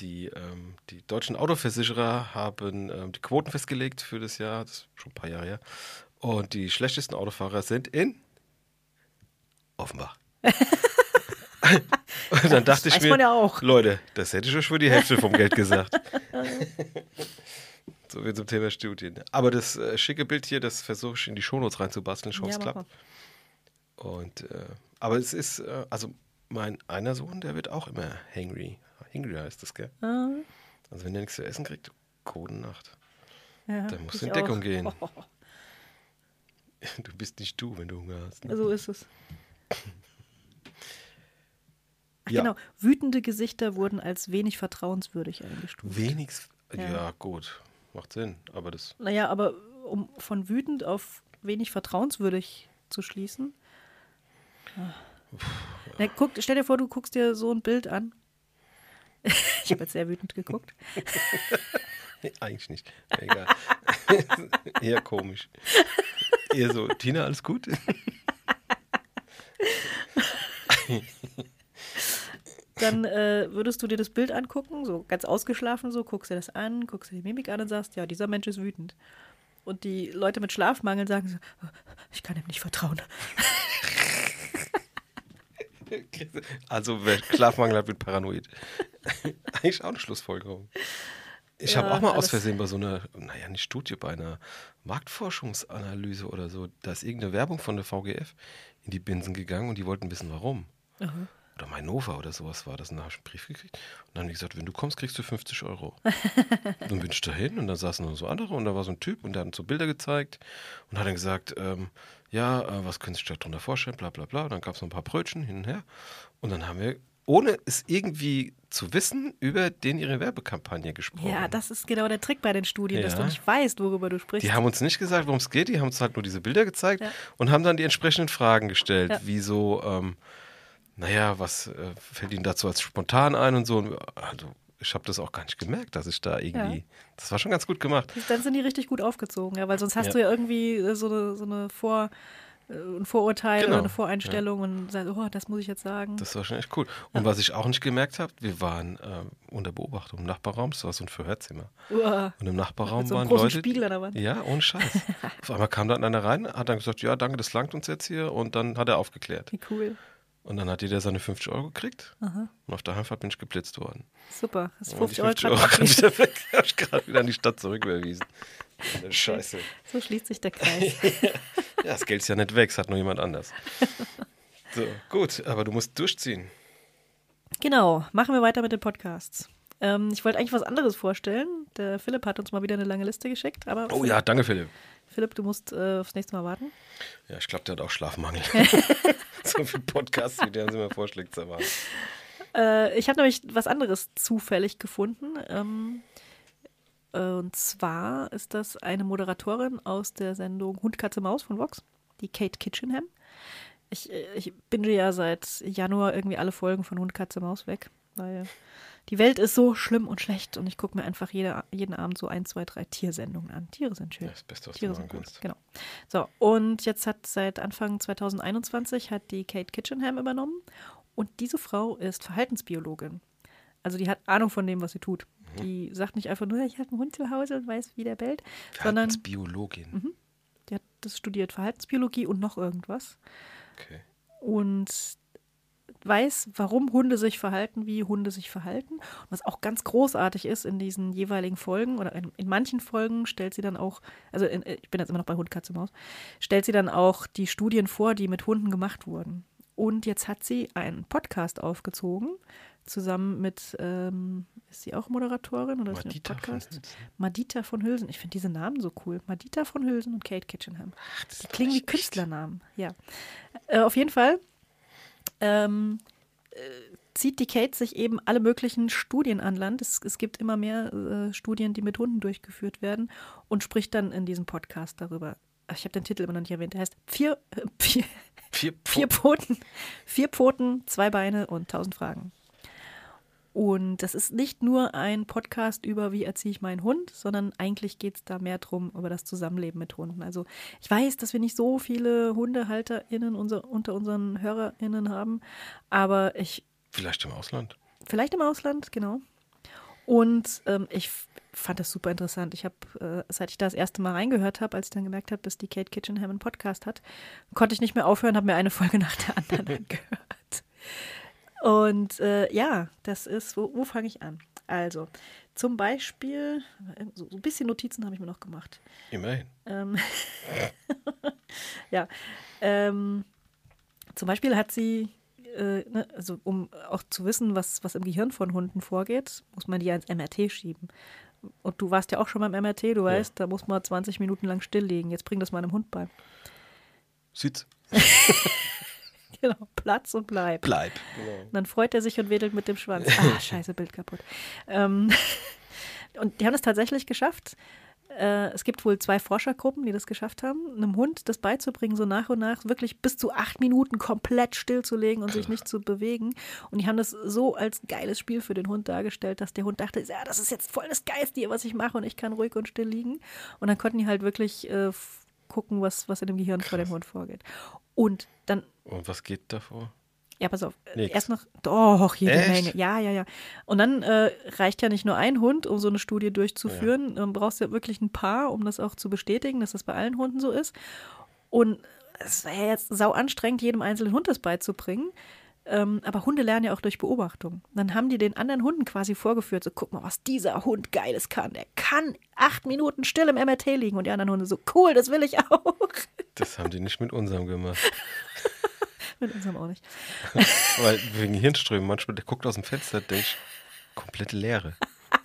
die, ähm, die deutschen Autoversicherer haben ähm, die Quoten festgelegt für das Jahr, das ist schon ein paar Jahre her. Und die schlechtesten Autofahrer sind in Offenbach. Und dann dachte ich mir, ja auch. Leute, das hätte ich euch für die Hälfte vom Geld gesagt. so wie zum Thema Studien. Aber das äh, schicke Bild hier, das versuche ich in die Shownotes reinzubasteln. Ich hoffe, es klappt. Und, äh, aber es ist, äh, also mein einer Sohn, der wird auch immer hangry. Hangry heißt das, gell? Ah, Also wenn der nichts zu essen kriegt, Codennacht. ja, Dann musst ich du in Deckung auch. gehen. Du bist nicht du, wenn du Hunger hast. Ne? so ist es. Ach, Ja. Genau, wütende Gesichter wurden als wenig vertrauenswürdig eingestuft. Wenigstens, ja. Ja. gut, macht Sinn. Aber das, Naja, aber um von wütend auf wenig vertrauenswürdig zu schließen. Na, guck, stell dir vor, du guckst dir so ein Bild an. Ich habe jetzt sehr wütend geguckt. eigentlich nicht. Egal. Eher komisch. Eher so, Tina, alles gut? Dann äh, würdest du dir das Bild angucken, so ganz ausgeschlafen, so guckst dir das an, guckst dir die Mimik an und sagst, ja, dieser Mensch ist wütend. Und die Leute mit Schlafmangel sagen so, ich kann ihm nicht vertrauen. Also wer Schlafmangel hat, wird paranoid. Eigentlich auch eine Schlussfolgerung. Ich habe Ja, auch mal aus Versehen bei so einer, naja, nicht Studie, bei einer Marktforschungsanalyse oder so, da ist irgendeine Werbung von der VGF in die Binsen gegangen und die wollten wissen, warum. Oder Mainova oder sowas war das. Und dann habe ich einen Brief gekriegt. Und dann haben die gesagt, wenn du kommst, kriegst du 50 Euro. dann bin ich dahin und dann saßen noch so andere und da war so ein Typ und der hat uns so Bilder gezeigt und hat dann gesagt, ähm, ja, äh, was können Sie sich darunter vorstellen, bla bla bla. Und dann gab es noch ein paar Brötchen hin und her. Und dann haben wir, ohne es irgendwie zu wissen, über den ihre Werbekampagne gesprochen. Ja, das ist genau der Trick bei den Studien, dass Ja. du nicht weißt, worüber du sprichst. Die haben uns nicht gesagt, worum es geht, die haben uns halt nur diese Bilder gezeigt Ja. und haben dann die entsprechenden Fragen gestellt, Ja. wie so, ähm, naja, was äh, fällt Ihnen dazu als spontan ein und so. Und, also, ich habe das auch gar nicht gemerkt, dass ich da irgendwie, Ja. das war schon ganz gut gemacht. Dann sind die richtig gut aufgezogen, ja, weil sonst hast Ja. du ja irgendwie so eine, so eine Vor, ein Vorurteil Genau, oder eine Voreinstellung und sagst, oh, das muss ich jetzt sagen. Das war schon echt cool. Und was ich auch nicht gemerkt habe, wir waren ähm, unter Beobachtung im Nachbarraum, das war so ein Verhörzimmer. Uah. Und im Nachbarraum Mit so waren Leute. Spiegel an der Wand. Ja, ohne Scheiß. Auf einmal kam dann einer rein, hat dann gesagt, ja, danke, das langt uns jetzt hier. Und dann hat er aufgeklärt. Wie cool. Und dann hat jeder seine 50 Euro gekriegt. Und auf der Heimfahrt bin ich geblitzt worden. Super. Das ist Und die 50 50 Euro. Euro Euro kann ich wieder weg. Habe ich gerade wieder an die Stadt zurücküberwiesen. Scheiße. So schließt sich der Kreis. Ja, das Geld ist ja nicht weg, es hat nur jemand anders. So, gut, aber du musst durchziehen. Genau, machen wir weiter mit den Podcasts. Ähm, ich wollte eigentlich was anderes vorstellen. Der Philipp hat uns mal wieder eine lange Liste geschickt, aber Oh ja, danke, Philipp. Philipp, du musst äh, aufs nächste Mal warten. Ja, ich glaube, der hat auch Schlafmangel. so viel Podcasts, wie der uns immer vorschlägt, zu erwarten. Äh, ich habe nämlich was anderes zufällig gefunden. Ähm, äh, und zwar ist das eine Moderatorin aus der Sendung Hund, Katze, Maus von Vox, die Kate Kitchenham. Ich, äh, ich binge ja seit Januar irgendwie alle Folgen von Hund, Katze, Maus weg, weil die Welt ist so schlimm und schlecht und ich gucke mir einfach jede, jeden Abend so ein, zwei, drei Tiersendungen an. Tiere sind schön. Das Beste, was du Tiere machen sind gut, kannst. genau. So, und jetzt hat seit Anfang 2021 hat die Kate Kitchenham übernommen und diese Frau ist Verhaltensbiologin. Also die hat Ahnung von dem, was sie tut. Mhm. Die sagt nicht einfach nur, ich habe einen Hund zu Hause und weiß, wie der bellt, sondern Als Biologin. die hat das studiert Verhaltensbiologie und noch irgendwas Okay. und weiß, warum Hunde sich verhalten, wie Hunde sich verhalten. Und was auch ganz großartig ist in diesen jeweiligen Folgen oder in, in manchen Folgen stellt sie dann auch, also in, ich bin jetzt immer noch bei Hund, Katze, Maus, stellt sie dann auch die Studien vor, die mit Hunden gemacht wurden. Und jetzt hat sie einen Podcast aufgezogen, zusammen mit, ähm, ist sie auch Moderatorin oder ist sie Madita von Podcast? Hülsen. Madita von Hülsen. Ich finde diese Namen so cool. Madita von Hülsen und Kate Kitchenham. das Die ist klingen wie. Künstlernamen, ja. Äh, auf jeden Fall ähm, äh, zieht die Kate sich eben alle möglichen Studien an Land. Es, es gibt immer mehr äh, Studien, die mit Hunden durchgeführt werden und spricht dann in diesem Podcast darüber. Ach, Ich habe den Titel immer noch nicht erwähnt. Der heißt Vier, äh, vier, Vier, vier Pfoten, vier Pfoten, zwei Beine und tausend Fragen. Und das ist nicht nur ein Podcast über, wie erziehe ich meinen Hund, sondern eigentlich geht es da mehr drum über das Zusammenleben mit Hunden. Also ich weiß, dass wir nicht so viele HundehalterInnen unser, unter unseren HörerInnen haben, aber ich. Vielleicht im Ausland. Vielleicht im Ausland, genau. Und ähm, ich fand das super interessant. Ich habe, äh, seit ich da das erste Mal reingehört habe, als ich dann gemerkt habe, dass die Kate Kitchenham einen Podcast hat, konnte ich nicht mehr aufhören, habe mir eine Folge nach der anderen angehört. Und äh, ja, das ist, wo, wo fange ich an? Also, zum Beispiel, so, so ein bisschen Notizen habe ich mir noch gemacht. Immerhin. Ähm, ja, ähm, zum Beispiel hat sie, äh, ne, also um auch zu wissen, was, was im Gehirn von Hunden vorgeht, muss man die ja ins MRT schieben. Und du warst ja auch schon beim MRT, du weißt, da muss man 20 Minuten lang stilllegen. Jetzt bring das mal einem Hund bei. Sitz. Genau, Platz und bleib. Bleib. Und dann freut er sich und wedelt mit dem Schwanz. Ah, scheiße, Bild kaputt. Ähm, und die haben es tatsächlich geschafft. Äh, es gibt wohl zwei Forschergruppen, die das geschafft haben, einem Hund das beizubringen, so nach und nach wirklich bis zu acht Minuten komplett stillzulegen und sich nicht zu bewegen. Und die haben das so als geiles Spiel für den Hund dargestellt, dass der Hund dachte, ja, das ist jetzt voll das Geistige, was ich mache und ich kann ruhig und still liegen. Und dann konnten die halt wirklich äh, gucken, was, was in dem Gehirn vor dem Hund vorgeht. Und dann Und was geht davor? ja, pass auf. Nix. Erst noch, doch, jede Echt? Menge. Ja, ja, ja. Und dann äh, reicht ja nicht nur ein Hund, um so eine Studie durchzuführen. Ähm, brauchst ja wirklich ein Paar, um das auch zu bestätigen, dass das bei allen Hunden so ist. Und es wäre ja jetzt sau anstrengend, jedem einzelnen Hund das beizubringen. Ähm, aber Hunde lernen ja auch durch Beobachtung. Dann haben die den anderen Hunden quasi vorgeführt, so guck mal, was dieser Hund Geiles kann. Der kann acht Minuten still im MRT liegen. Und die anderen Hunde so, cool, das will ich auch. Das haben die nicht mit unserem gemacht. Mit unserem auch nicht. Weil wegen Hirnströmen, manchmal, der guckt aus dem Fenster, denke ich, komplette Leere.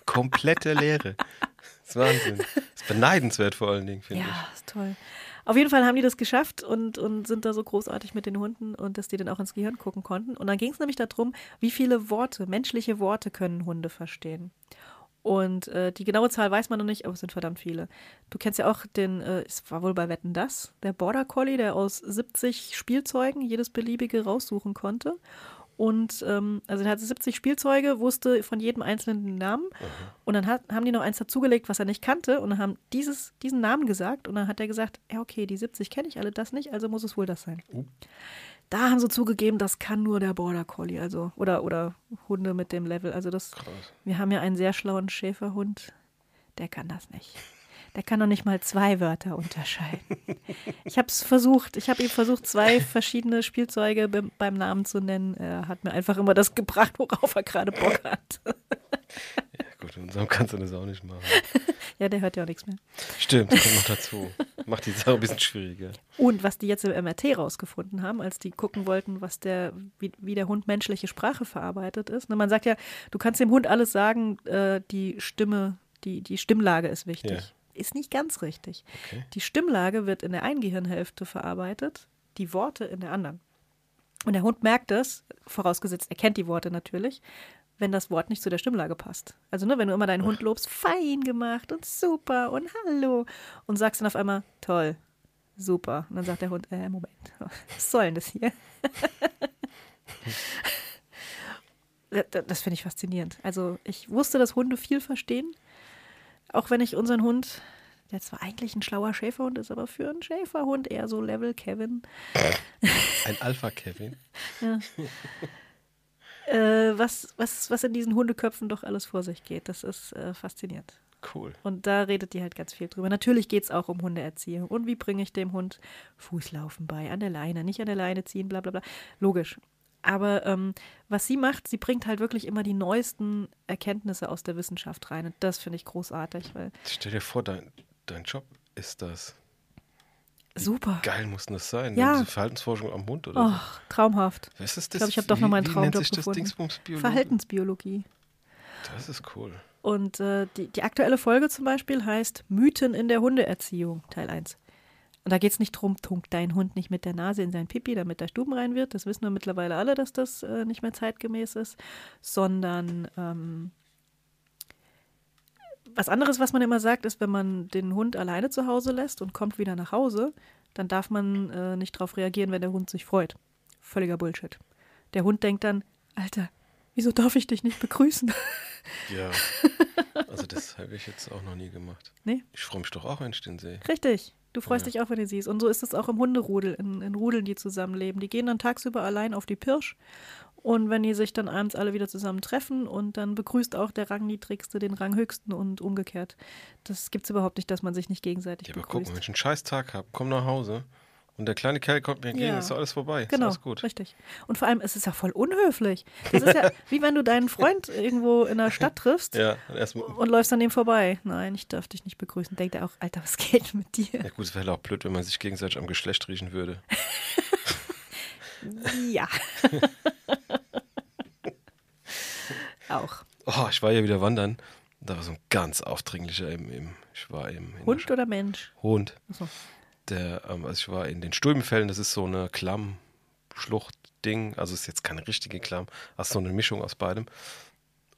Komplette Leere. Das ist Wahnsinn. Das ist beneidenswert vor allen Dingen, finde Ja, ist toll. Auf jeden Fall haben die das geschafft und, und sind da so großartig mit den Hunden und dass die dann auch ins Gehirn gucken konnten. Und dann ging es nämlich darum, wie viele Worte, menschliche Worte können Hunde verstehen. Und äh, die genaue Zahl weiß man noch nicht, aber es sind verdammt viele. Du kennst ja auch den, äh, es war wohl bei Wetten das, der Border Collie, der aus 70 Spielzeugen jedes beliebige raussuchen konnte. Und ähm, also er hatte 70 Spielzeuge, wusste von jedem einzelnen den Namen. Und dann hat, haben die noch eins dazugelegt, was er nicht kannte. Und dann haben dieses, diesen Namen gesagt. Und dann hat er gesagt, ja, okay, die 70 kenne ich alle, das nicht, also muss es wohl das sein. Uh. Da haben sie zugegeben, das kann nur der Border Collie, also oder, oder Hunde mit dem Level. Also das. Krass. wir haben ja einen sehr schlauen Schäferhund, der kann das nicht. Der kann noch nicht mal zwei Wörter unterscheiden. Ich habe es versucht. Ich habe ihm versucht, zwei verschiedene Spielzeuge be beim Namen zu nennen. Er hat mir einfach immer das gebracht, worauf er gerade Bock hat. In unserem kannst du das auch nicht machen. Ja, der hört ja auch nichts mehr. Stimmt, das kommt noch dazu. Macht die Sache ein bisschen schwieriger. Und was die jetzt im MRT rausgefunden haben, als die gucken wollten, was der, wie, wie der Hund menschliche Sprache verarbeitet ist. Ne, man sagt ja, du kannst dem Hund alles sagen, äh, die Stimme, die, die Stimmlage ist wichtig. Ja. Ist nicht ganz richtig. Okay. Die Stimmlage wird in der einen Gehirnhälfte verarbeitet, die Worte in der anderen. Und der Hund merkt das, vorausgesetzt, er kennt die Worte natürlich, wenn das Wort nicht zu der Stimmlage passt. Also, ne, wenn du immer deinen Hund lobst, fein gemacht und super und hallo und sagst dann auf einmal, toll, super. Und dann sagt der Hund, äh, Moment, was soll denn das hier? Das- das finde ich faszinierend. Also, ich wusste, dass Hunde viel verstehen, auch wenn ich unseren Hund, der zwar eigentlich ein schlauer Schäferhund ist, aber für einen Schäferhund eher so Level Kevin, Ein Alpha-Kevin. äh, was, was, was in diesen Hundeköpfen doch alles vor sich geht. Das ist äh, faszinierend. Cool. Und da redet die halt ganz viel drüber. Natürlich geht es auch um Hundeerziehung. Und wie bringe ich dem Hund Fußlaufen bei? An der Leine, nicht an der Leine ziehen, bla bla bla. Logisch. Aber ähm, was sie macht, sie bringt halt wirklich immer die neuesten Erkenntnisse aus der Wissenschaft rein. Und das finde ich großartig, weil Stell dir vor, dein, dein Job ist das. Super. Geil muss denn das sein? Ja. Diese Verhaltensforschung am Hund oder Oh, traumhaft. so. Was ist Ich das? glaube, ich habe doch Wie- noch mal einen wie Traumjob gefunden. Verhaltensbiologie. Das ist cool. Und äh, die, die aktuelle Folge zum Beispiel heißt Mythen in der Hundeerziehung, Teil 1. Und da geht es nicht drum, tunkt dein Hund nicht mit der Nase in sein Pipi, damit der Stuben rein wird. Das wissen wir mittlerweile alle, dass das äh, nicht mehr zeitgemäß ist. Sondern ähm, was anderes, was man immer sagt, ist, wenn man den Hund alleine zu Hause lässt und kommt wieder nach Hause, dann darf man äh, nicht darauf reagieren, wenn der Hund sich freut. Völliger Bullshit. Der Hund denkt dann, Alter, Wieso darf ich dich nicht begrüßen? Ja. Also das habe ich jetzt auch noch nie gemacht. Nee. Ich freue mich doch auch, wenn ich den sehe. Richtig. Du freust Ja. dich auch, wenn du siehst. Und so ist es auch im Hunderudel, in, in Rudeln, die zusammenleben. Die gehen dann tagsüber allein auf die Pirsch. Und wenn die sich dann abends alle wieder zusammen treffen und dann begrüßt auch der Rangniedrigste den Ranghöchsten und umgekehrt. Das gibt's überhaupt nicht, dass man sich nicht gegenseitig Ja, aber guck begrüßt. mal, wenn ich einen scheiß Tag habe, komm nach Hause und der kleine Kerl kommt mir entgegen, Ja. ist doch alles vorbei. Genau, Ist alles gut. richtig. Und vor allem ist es ja voll unhöflich. Das ist ja wie wenn du deinen Freund irgendwo in der Stadt triffst Ja, und läufst an dem vorbei. Nein, ich darf dich nicht begrüßen. Denkt er auch, Alter, was geht mit dir? Ja gut, es wäre auch blöd, wenn man sich gegenseitig am Geschlecht riechen würde. Ja. auch. Oh, ich war ja wieder wandern. Da war so ein ganz aufdringlicher im, im ich war im Hund oder Mensch? Hund. Achso. Der, ähm, also ich war in den Stulbenfällen, das ist so eine Klamm-Schlucht-Ding, also ist jetzt keine richtige Klamm, also so eine Mischung aus beidem.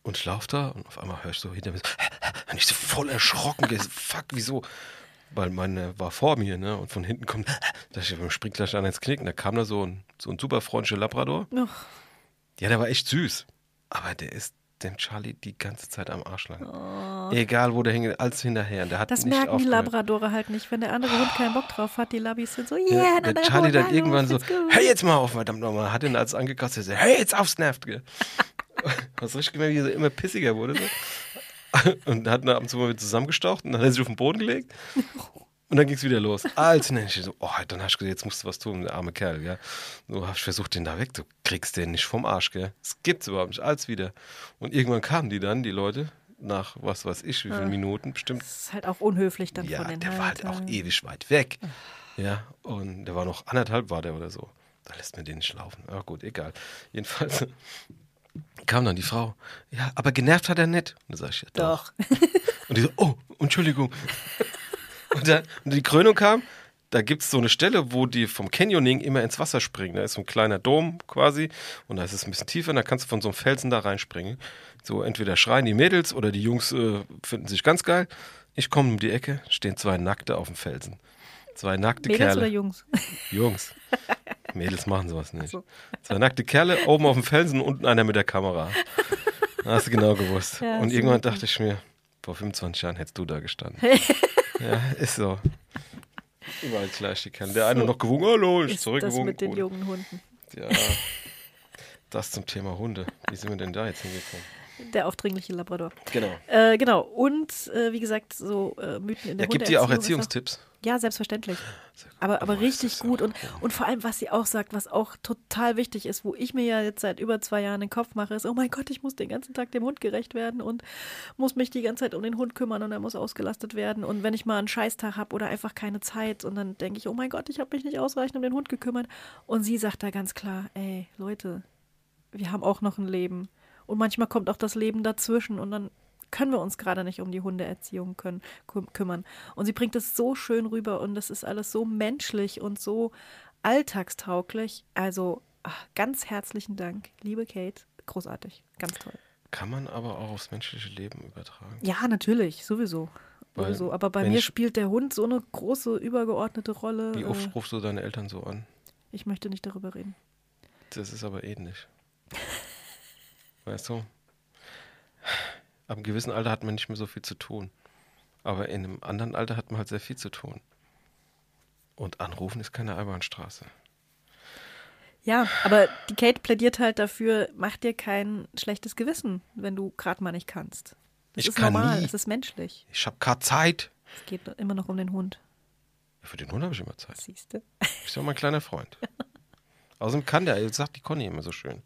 Und ich laufe da und auf einmal höre ich so hinter mir so, und ich so voll erschrocken, so, fuck, wieso? Weil meine war vor mir, ne? Und von hinten kommt, da ich springt gleich an ins Knick. Und da kam da so ein, so ein super freundlicher Labrador. Ach, Ja, der war echt süß. Aber der ist dem Charlie die ganze Zeit am Arsch lang. Egal, wo der hängt, alles hinterher. Der hat Oh. das merken die aufgehört. Labradore halt nicht. Wenn der andere Hund keinen Bock drauf hat, die Labis sind so, yeah, Ja, der na, Charlie Hund, dann hallo, irgendwann so, gut. hey, jetzt mal auf, verdammt nochmal. Hat ihn als angekostet, so, hey, jetzt aufs nervt. Hast du richtig gemerkt, wie er immer pissiger wurde, so. Und hat ihn ab und zu mal wieder zusammengestaucht und dann hat er sich auf den Boden gelegt. Und dann ging es wieder los. Als dann ich so, oh, dann hast du gesagt, jetzt musst du was tun, der arme Kerl, ja. So hab ich versucht, den da weg, du kriegst den nicht vom Arsch, gell. Das gibt's überhaupt nicht, als wieder. Und irgendwann kamen die dann, die Leute, nach was weiß ich, wie viele Minuten, bestimmt Das ist halt auch unhöflich dann ja, von den der war halt auch Haltern. ewig weit weg. Ja, und der war noch anderthalb war der oder so. Da lässt man den nicht laufen. Aber gut, egal. Jedenfalls kam dann die Frau. Ja, aber genervt hat er nicht. Und da sag ich, ja, doch. Doch. Und die so, oh, Entschuldigung. Und, dann, und die Krönung kam, da gibt es so eine Stelle, wo die vom Canyoning immer ins Wasser springen. Da ist so ein kleiner Dom quasi und da ist es ein bisschen tiefer und da kannst du von so einem Felsen da reinspringen. So entweder schreien die Mädels oder die Jungs äh, finden sich ganz geil. Ich komme um die Ecke, stehen zwei Nackte auf dem Felsen. Zwei nackte Mädels Kerle. oder Jungs? Jungs. Mädels machen sowas nicht. so. Zwei nackte Kerle, oben auf dem Felsen, unten einer mit der Kamera. Hast du genau gewusst. Ja, und irgendwann dachte ich mir, vor 25 Jahren hättest du da gestanden. ja, ist so. Überall gleich die Kerle. Der eine So noch gewunken, hallo, ich Ist das mit den Oder- jungen Hunden. Ja, das zum Thema Hunde. Wie sind wir denn da jetzt hingekommen? Der aufdringliche Labrador. Genau. Äh, genau. Und äh, wie gesagt, so äh, Mythen in der Ja, gibt ihr auch Erziehungstipps? Ja, selbstverständlich. Aber, aber Oh, richtig gut. Und, und vor allem, was sie auch sagt, was auch total wichtig ist, wo ich mir ja jetzt seit über zwei Jahren den Kopf mache, ist, oh mein Gott, ich muss den ganzen Tag dem Hund gerecht werden und muss mich die ganze Zeit um den Hund kümmern und er muss ausgelastet werden. Und wenn ich mal einen Scheißtag habe oder einfach keine Zeit und dann denke ich, oh mein Gott, ich habe mich nicht ausreichend um den Hund gekümmert. Und sie sagt da ganz klar, ey, Leute, wir haben auch noch ein Leben. Und manchmal kommt auch das Leben dazwischen und dann können wir uns gerade nicht um die Hundeerziehung können, küm kümmern. Und sie bringt es so schön rüber und das ist alles so menschlich und so alltagstauglich. Also ach, ganz herzlichen Dank, liebe Kate. Großartig, ganz toll. Kann man aber auch aufs menschliche Leben übertragen. Ja, natürlich, sowieso. Weil, sowieso. Aber bei mir spielt der Hund so eine große, übergeordnete Rolle. Wie äh, oft rufst du deine Eltern so an? ich möchte nicht darüber reden. Das ist aber ähnlich. Weißt du? Ab einem gewissen Alter hat man nicht mehr so viel zu tun. Aber in einem anderen Alter hat man halt sehr viel zu tun. Und anrufen ist keine Einbahnstraße. Ja, aber die Kate plädiert halt dafür, mach dir kein schlechtes Gewissen, wenn du gerade mal nicht kannst. Das Ich ist kann normal, nie. es ist menschlich. Ich habe keine Zeit. Es geht immer noch um den Hund. Für den Hund habe ich immer Zeit. Siehst du? Ist ja mein kleiner Freund. Außerdem kann der, sagt die Conny immer so schön.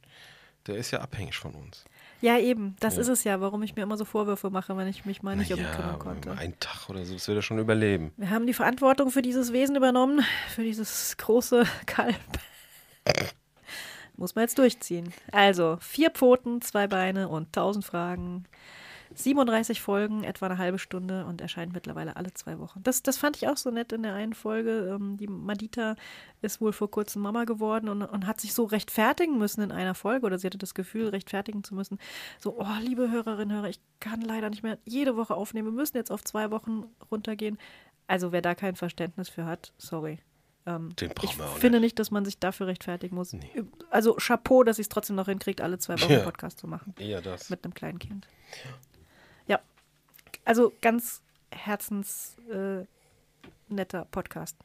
Der ist ja abhängig von uns. Ja, eben. Das Ja. ist es ja, warum ich mir immer so Vorwürfe mache, wenn ich mich mal nicht um ihn ja, kümmern konnte. ein Tag oder so, das wird er schon überleben. Wir haben die Verantwortung für dieses Wesen übernommen, für dieses große Kalb. Muss man jetzt durchziehen. Also, vier Pfoten, zwei Beine und tausend Fragen. 37 Folgen, etwa eine halbe Stunde und erscheint mittlerweile alle zwei Wochen. Das, das fand ich auch so nett in der einen Folge. Ähm, die Madita ist wohl vor kurzem Mama geworden und, und hat sich so rechtfertigen müssen in einer Folge oder sie hatte das Gefühl, rechtfertigen zu müssen. So, oh, liebe Hörerinnen, Hörer, ich kann leider nicht mehr jede Woche aufnehmen. Wir müssen jetzt auf zwei Wochen runtergehen. Also, wer da kein Verständnis für hat, sorry. ähm, Den brauchen ich wir auch finde nicht, dass man sich dafür rechtfertigen muss. Nee. Also Chapeau, dass sie es trotzdem noch hinkriegt, alle zwei Wochen Ja. Podcast zu machen. Eher das. Mit einem kleinen Kind. Also ganz herzens äh, netter Podcast.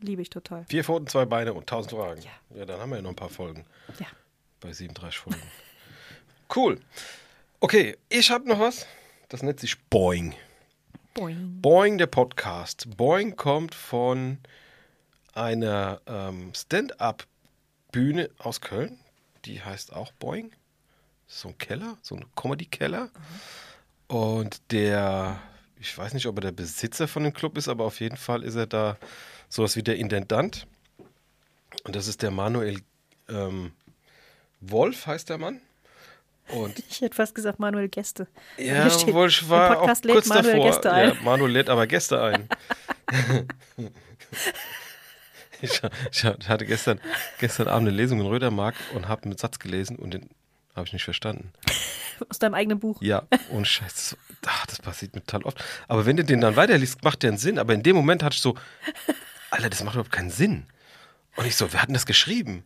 Liebe ich total. Vier Pfoten, zwei Beine und tausend Fragen. Ja. ja, dann haben wir ja noch ein paar Folgen. Ja. Bei 37 Folgen. cool. Okay, ich habe noch was. Das nennt sich Boing. Boing. Boing, der Podcast. Boing kommt von einer ähm, Stand-up-Bühne aus Köln. Die heißt auch Boing. So ein Keller, so ein Comedy-Keller. Und der, ich weiß nicht, ob er der Besitzer von dem Club ist, aber auf jeden Fall ist er da sowas wie der Intendant. Und das ist der Manuel ähm, Wolf, heißt der Mann. Und Ich hätte fast gesagt Manuel Gäste. ja, steht, ich war auch kurz Manuel davor. Gäste ein. Ja, Manuel lädt aber Gäste ein. ich, ich hatte gestern, gestern Abend eine Lesung in Rödermark und habe einen Satz gelesen und den habe ich nicht verstanden. Aus deinem eigenen Buch. Ja, und Scheiße, ach, das passiert mir total oft. Aber wenn du den dann weiterliest, macht der einen Sinn. Aber in dem Moment hatte ich so, Alter, das macht überhaupt keinen Sinn. Und ich so, wer hat denn das geschrieben?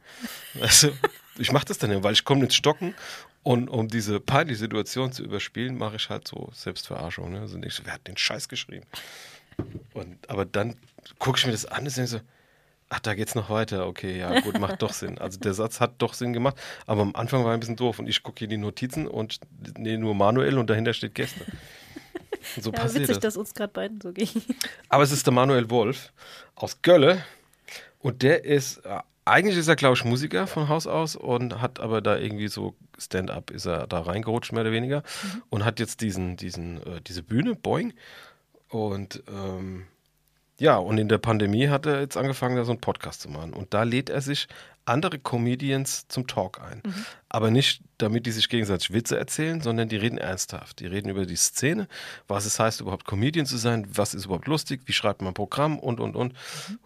Du, ich mache das dann ja, weil ich komme ins Stocken und um diese peinliche Situation zu überspielen, mache ich halt so Selbstverarschung. Ne? Also nicht so, wer hat den Scheiß geschrieben? Und, aber dann gucke ich mir das an und denke so, ach, da geht's noch weiter. Okay, ja, gut, macht doch Sinn. Also der Satz hat doch Sinn gemacht, aber am Anfang war er ein bisschen doof und ich gucke hier die Notizen und nee, nur Manuel und dahinter steht Gäste. Und so Ja, passiert witzig, das. dass uns gerade beiden so ging. Aber es ist der Manuel Wolf aus Gölle und der ist, äh, eigentlich ist er, glaube ich, Musiker von Haus aus und hat aber da irgendwie so Stand-up ist er da reingerutscht, mehr oder weniger und hat jetzt diesen, diesen, äh, diese Bühne, Boing und ähm, ja, und in der Pandemie hat er jetzt angefangen, da so einen Podcast zu machen. Und da lädt er sich andere Comedians zum Talk ein. Aber nicht, damit die sich gegenseitig Witze erzählen, sondern die reden ernsthaft. Die reden über die Szene, was es heißt, überhaupt Comedian zu sein, was ist überhaupt lustig, wie schreibt man ein Programm und, und, und.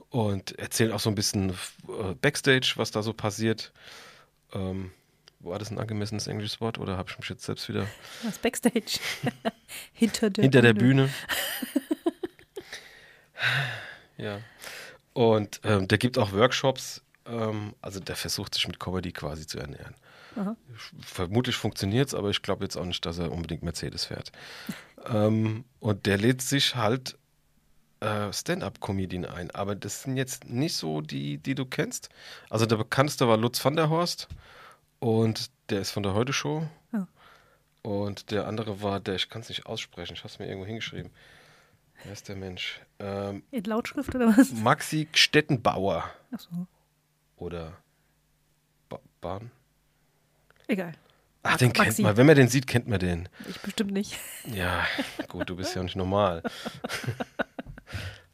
Und erzählen auch so ein bisschen äh, Backstage, was da so passiert. Ähm, war das ein angemessenes englisches Wort oder habe ich mich jetzt selbst wieder Was Backstage. Hinter der hinter der Bühne. ja. Und ähm, der gibt auch Workshops. Ähm, also der versucht sich mit Comedy quasi zu ernähren. Aha. Vermutlich funktioniert es, aber ich glaube jetzt auch nicht, dass er unbedingt Mercedes fährt. ähm, und der lädt sich halt äh, Stand-up-Comedien ein. Aber das sind jetzt nicht so die, die du kennst. Also der bekannteste war Lutz van der Horst und der ist von der Heute-Show. Ja. Und der andere war der, ich kann es nicht aussprechen, ich habe es mir irgendwo hingeschrieben. Wer ist der Mensch? Ähm, In Lautschrift oder was? Maxi Stettenbauer Achso, oder ba Bahn. egal. Ach, den kennt Maxi. man. Wenn man den sieht, kennt man den. Ich bestimmt nicht. Ja, gut, du bist ja nicht normal.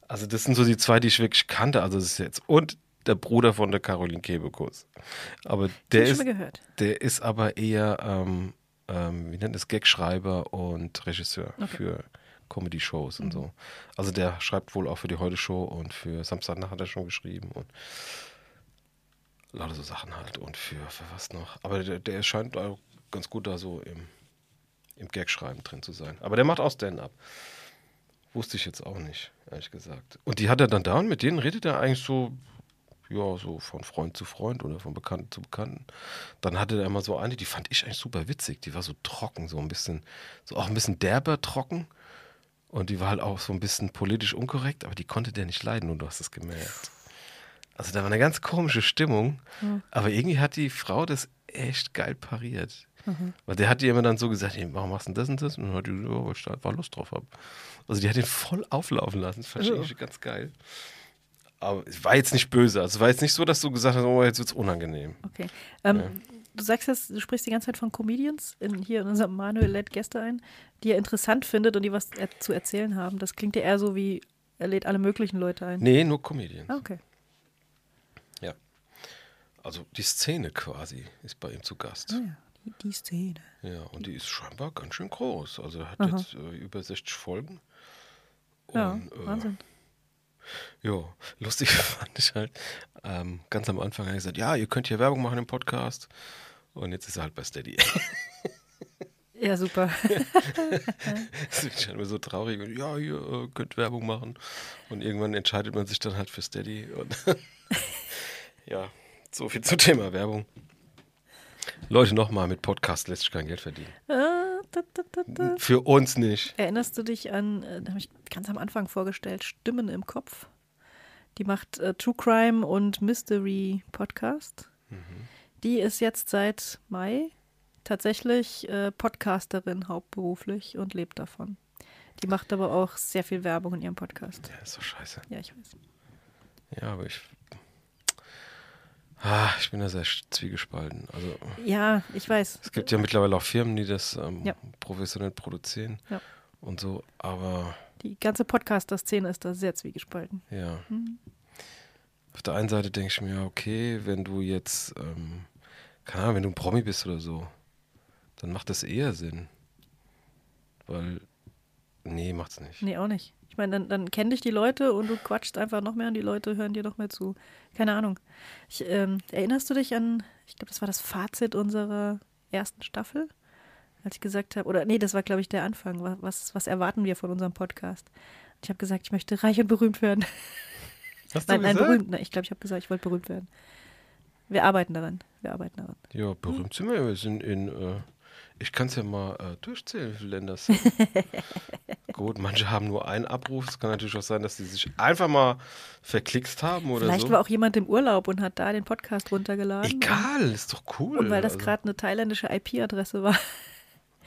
Also das sind so die zwei, die ich wirklich kannte. Also das ist jetzt und der Bruder von der Caroline Kebekus. Aber der ist, schon mal gehört. der ist aber eher, ähm, ähm, wie nennt es, Gagschreiber und Regisseur Okay. für Comedy-Shows und Mhm. so. Also der schreibt wohl auch für die Heute-Show und für Samstagnacht hat er schon geschrieben und lauter so Sachen halt und für, für was noch. Aber der, der scheint auch ganz gut da so im, im Gagschreiben drin zu sein. Aber der macht auch Stand-up. Wusste ich jetzt auch nicht, ehrlich gesagt. Und die hat er dann da und mit denen redet er eigentlich so, ja, so von Freund zu Freund oder von Bekannten zu Bekannten. Dann hatte er immer so eine, die fand ich eigentlich super witzig. Die war so trocken, so ein bisschen, so auch ein bisschen derber trocken. Und die war halt auch so ein bisschen politisch unkorrekt, aber die konnte der nicht leiden und du hast es gemerkt. Also da war eine ganz komische Stimmung, aber irgendwie hat die Frau das echt geil pariert. Weil der hat ihr immer dann so gesagt, hey, warum machst du denn das und das? Und dann hat die, ja, weil ich da Lust drauf habe. Also die hat den voll auflaufen lassen. Das fand ich Ja. ganz geil. Aber es war jetzt nicht böse. Also es war jetzt nicht so, dass du gesagt hast, oh, jetzt wird's unangenehm. Okay. Ähm, Ja. Du sagst jetzt, du sprichst die ganze Zeit von Comedians in, hier in unserem Manuel lädt Gäste ein, die er interessant findet und die was er zu erzählen haben. Das klingt ja eher so wie, er lädt alle möglichen Leute ein. Nee, nur Comedians. Ah, okay. Ja. Also die Szene quasi ist bei ihm zu Gast. Ah, ja. die, die Szene. Ja, und die ist scheinbar ganz schön groß. Also er hat Aha. jetzt äh, über 60 Folgen. Ja, Und, äh, Wahnsinn. Ja, lustig fand ich halt. Ähm, ganz am Anfang hat er gesagt, ja, ihr könnt hier Werbung machen im Podcast. Und jetzt ist er halt bei Steady. Ja, super. Das ist schon immer so traurig. Und, ja, ihr äh, könnt Werbung machen. Und irgendwann entscheidet man sich dann halt für Steady. Und ja, so viel zum Thema Werbung. Leute, nochmal, mit Podcast lässt sich kein Geld verdienen. Ah. Für uns nicht. Erinnerst du dich an, äh, da habe ich ganz am Anfang vorgestellt, Stimmen im Kopf? Die macht äh, True Crime und Mystery Podcast. Die ist jetzt seit Mai tatsächlich äh, Podcasterin hauptberuflich und lebt davon. Die macht aber auch sehr viel Werbung in ihrem Podcast. Ja, ist doch scheiße. Ja, ich weiß. Ja, aber ich. Ah, ich bin da sehr zwiegespalten. Also, Ja, ich weiß. es gibt ja mittlerweile auch Firmen, die das ähm, Ja. professionell produzieren Ja. und so, aber Die ganze Podcaster-Szene ist da sehr zwiegespalten. ja. Mhm. Auf der einen Seite denke ich mir, okay, wenn du jetzt, ähm, keine Ahnung, wenn du ein Promi bist oder so, dann macht das eher Sinn. Weil, nee, macht's nicht. Nee, auch nicht. Ich meine, dann, dann kennen dich die Leute und du quatschst einfach noch mehr und die Leute hören dir noch mehr zu. Keine Ahnung. Ich, ähm, erinnerst du dich an, ich glaube, das war das Fazit unserer ersten Staffel? Als ich gesagt habe, oder nee, das war, glaube ich, der Anfang. Wa- Was, was erwarten wir von unserem Podcast? Ich habe gesagt, ich möchte reich und berühmt werden. Hast nein, nein, berühmt. Nein, ich glaube, ich habe gesagt, ich wollte berühmt werden. Wir arbeiten daran. Wir arbeiten daran. Ja, berühmt sind wir. Wir sind in, äh, ich kann es ja mal äh, durchzählen, wie viele Länder es sind. Gut, manche haben nur einen Abruf. Es kann natürlich auch sein, dass sie sich einfach mal verklickst haben oder Vielleicht so. war auch jemand im Urlaub und hat da den Podcast runtergeladen. Egal, ist doch cool. Und weil das also, gerade eine thailändische IP-Adresse war.